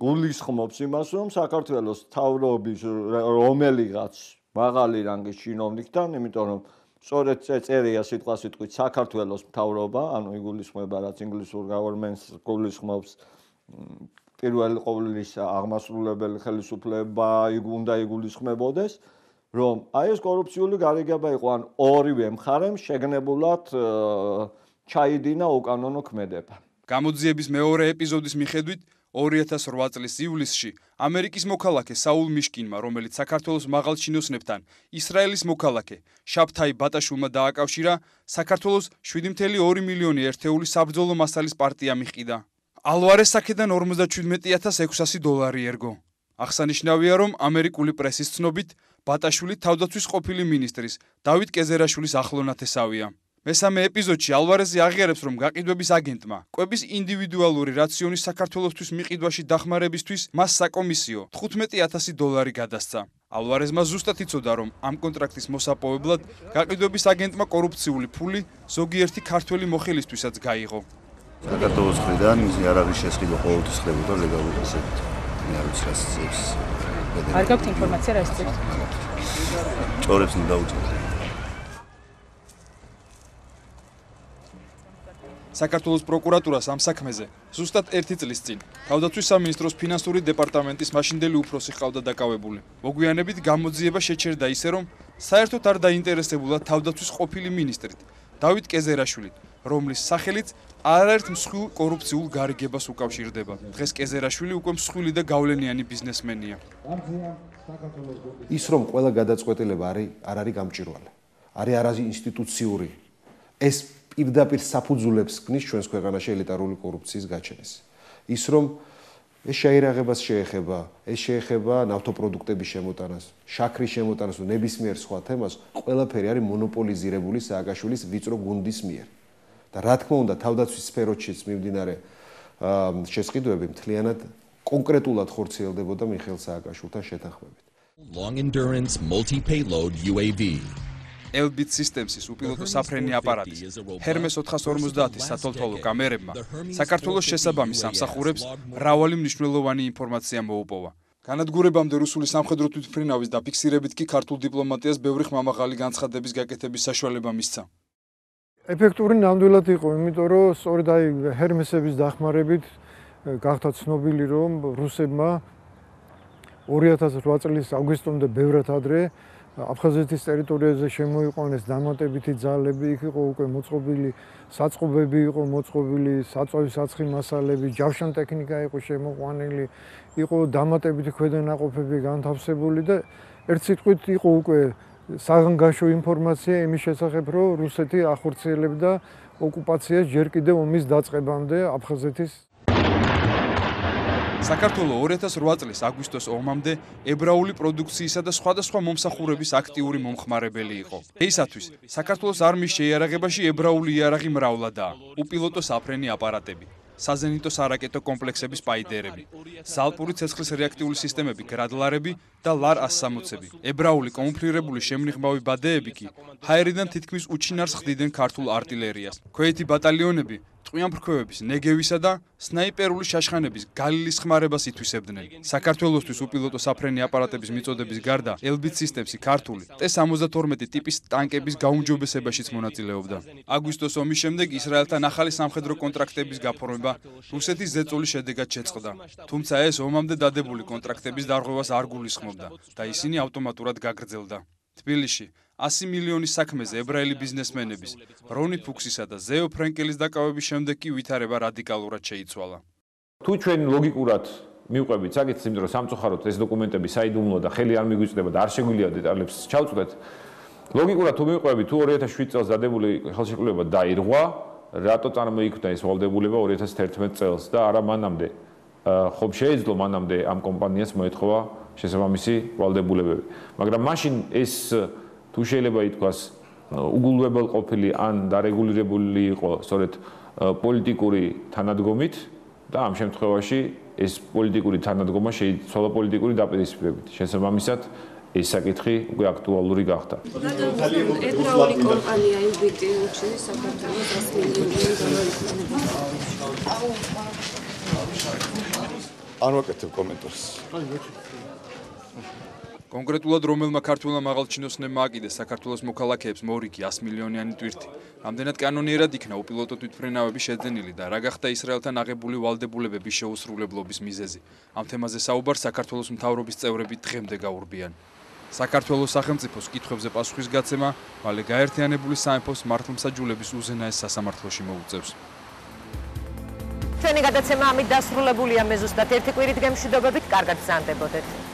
გულისხმობს იმას, რომ საქართველოს მთავრობის რომელიღაც მაღალი რანგის ჩინოვნიკთან, იმიტომ რომ სწორედ წერია სიტყვა სიტყვით საქართველოს მთავრობა, ანუ იგულისხმება რაც ინგლისურ government-ს გულისხმობს პირველ ყოვლის აღმასრულებელი ხელისუფლება უნდა იგულისხმებოდეს, რომ აი ეს კორუფციული გარიგება იყო ან ორივე მხარემ შეგნებულად ჩაიდინა უკანონო ქმედება. გამოძიების მეორე ეპიზოდის მიხედვით 2008 წლის ივლისში ამერიკის მოქალაქე საულ მიშკინმა, რომელიც საქართველოს მაღალ ჩინოსნებთან ისრაელის მოქალაქე შაფთაი ბატაშულმა დააკავშირა, საქართველოს 7.2 მილიონი ერთეული საბრძოლო მასალის პარტია მიჰყიდა. ალვარეს აქედან 57600 დოლარი ერგო. აღსანიშნავია, რომ ამერიკული პრესის ცნობით ბატაშვილი თავდაცვის ყოფილი მინისტრის დავით კეზერაშვილის ახლონათესავია. მესამე ეპიზოდში ალვარეზი აღიარებს, რომ გაყიდვების აგენტმა კვების ინდივიდუალური რაციონის საქართველოსთვის მიყიდვაში დახმარებისთვის მას საკომისიო 15000 დოლარი გადასცა. ალვარეზმა ზუსტად იცოდა, რომ ამ კონტრაქტის მოსაპოვებლად გაყიდვების აგენტმა კორუფციული ფული ზოგიერთი ქართველი მოხელისთვისაც გაიღო. საქართველოს ხრიდან იარაღის შესყიდვა ყოველთვის ხდებოდა ლეგალურ წესებით. მე არ ვიცი რა წესებს. არ გაქვთ ინფორმაცია რა წესებს? ჭორებს უნდა დაუწყოთ. საქართველოს პროკურატურას ამ საქმეზე ზუსტად 1 წლის წინ თავდაცვის სამინისტროს ფინანსური დეპარტამენტის მაშინდელი უფროსი ყავდა დაკავებული. მოგვიანებით გამოძიება შეჩერდა ისე რომ საერთოდ არ დაინტერესებულა თავდაცვის ყოფილი ministrit დავით კეზერაშვილი, რომლის სახელიც არაერთ მსხვილ კორუფციულ გარიგებას უკავშირდება. დღეს კეზერაშვილი უკვე მსხვილი და გავლენიანი ბიზნესმენია. ის რომ ყველა გადაწყვეტილება არის არ არის გამჭირვალე. არის არაზი ინსტიტუციური. ეს პირდაპირ საფუძვლებს ქნის ჩვენს ქვეყანაში ელიტარული კორუფციის გაჩენას. ის რომ ეს შეირაღებას შეეხება, ეს შეეხება ნავთობპროდუქტების შემოტანას, შაქრის შემოტანას ნებისმიერ სხვა თემას, ყველაფერი არის მონოპოლიზირებული სააკაშვილის ვიწრო გუნდის მიერ. და რა თქმა უნდა თავდაცვის სფეროშიც მიმდინარე შესყიდვები მთლიანად კონკრეტულად ხორციელდებოდა მიხელ სააკაშვილთან შეთანხმებით. Long endurance multi-payload UAV Elbit Systems-ის უპილოტო საფრენი აპარატის Hermes 450 სათვალთვალო კამერებმა საქართველოს შესაბამის სამსახურებს მრავალი მნიშვნელოვანი ინფორმაცია მოუპოვა. განადგურებამდე რუსული სამხედრო თვითმფრინავის დაფიქსირებით კი ქართულ დიპლომატიას ბევრი ხმამაღალი განცხადების გაკეთების საშუალება მისცა. ეფექტური ნამდვილად იყო, იმიტომ რომ სწორედ აი ჰერმესების დახმარებით გახდა ცნობილი, რომ რუსებმა 2008 წლის აგვისტომდე ბევრად ადრე აფხაზეთის ტერიტორიაზე შემოიყვანეს დამატებითი ძალები, იქ იყო უკვე მოწყობილი საწყობები, იყო მოწყობილი საწვავის საცხი მასალები, ჯავშან ტექნიკა იყო შემოყვანილი, იყო დამატებითი ქვედანაყოფები განთავსებული და ერთ სიტყვით იყო უკვე საგანგაშო ინფორმაცია იმის შესახებ, რომ რუსეთი ახორციელებდა ოკუპაციას ჯერ კიდევ ომის დაწყებამდე აფხაზეთის საქართველოს 2008 წლის აგვისტოს ომამდე ებრაული პროდუქციისა და სხვადასხვა მომსახურების აქტიური მომხმარებელი იყო. ეისათვის საქართველოს არმიის შეიარაღებაში ებრაული იარაღი მრავლადაა. უპილოტო საფრენი აპარატები, საზენიტო სარაკეტო კომპლექსების პაიდერები, ზალპური ცეცხლის რეაქტიული სისტემები, გრადლარები და ლარ-160-ები. ებრაული კამუფლირებული შემნიღბავი ბადეები კი ჰაერიდან თითქმის უჩინარს ხდიდნენ ქართულ артиლერიას. ქვეითი ბატალიონები ტყვიან ფრქვევების, ნეგევისა და სნაიპერული შაშხანების გალილის ხმარებას ითვისებდნენ. საქართველოსთვის უპილოტო საფრენი აპარატების მიწოდების გარდა, Elbit Systems-ი ქართული T-72 ტიპის ტანკების გაუმჯობესებაშიც მონაწილეობდა. აგვისტოს ომის შემდეგ ისრაელთან ახალი სამხედრო კონტრაქტების გაფორმება რუსეთის ზეწოლის შედეგად შეწყდა. თუმცა ეს ომამდე დადებული კონტრაქტების დარღვევას არ გულისხმობდა და ისინი ავტომატურად გაგრძელდა. თბილისში 100 მილიონის საქმეზე ებრაელი ბიზნესმენების რონი ფუქსისა და ზეო ფრენკელის დაკავების შემდეგ კი ვითარება რადიკალურად შეიცვალა. თუ ჩვენ ლოგიკურად მივყვებით საკითხს, იმიტომ რომ სამწუხაროდ ეს დოკუმენტები საიდუმლო და ხელი არ მიგვიწდება და არ შეგვიძლია დეტალებს ჩავწვდეთ. ლოგიკურად თუ მივყვებით, თუ 2007 წელს დადებული ხელშეკრულება დაირღვა, რატო წარმოიქმნა ეს ვალდებულება 2011 წელს და არა მანამდე? ხომ შეიძლება მანამდე ამ კომპანიას მოეთხოვა შესაბამისი ვალდებულებები. მაგრამ მაშინ ეს თუ შეიძლება ითქვას უგულვებელ ყოფილი ან დარეგულირებული იყო სწორედ პოლიტიკური თანადგომით და ამ შემთხვევაში ეს პოლიტიკური თანადგომა შეიცვალა პოლიტიკური დაპირისპირებით. შესაბამისად ეს საკითხი უკვე აქტუალური გახდა. ებრაული კომპანია ინვიტი უჩინის საქართველოს 100 მილიონი დოლარის არ ვაკეთებ კომენტარს. აი, მოიჩი. კონკრეტულად რომელმა ქართულმა მაღალჩინოსნებმა აკიდეს საქართველოს მოქალაქეებს მორიგი 100 მილიონიანი ტვირთი. რამდენად კანონიერად იქნა უპილოტო თვითმფრინავები შეძენილი და რა გახდა ისრაელთან აღებული ვალდებულებების შეუსრულებლობის მიზეზი? ამ თემაზე საუბარს საქართველოს მთავრობის წევრები დღემდე გაურბიან. საქართველოს სახელმწიფოს კითხვებზე პასუხისგაცემა მალე გაერთიანებული სამეფოს მართლმსაჯულების უზენაეს სასამართლოში მოუწევს. ჩვენი გადაცემა ამით დასრულებულია მე ზუსტად ერთი კვირით გემშვიდობებით კარგად ზანდებოდეთ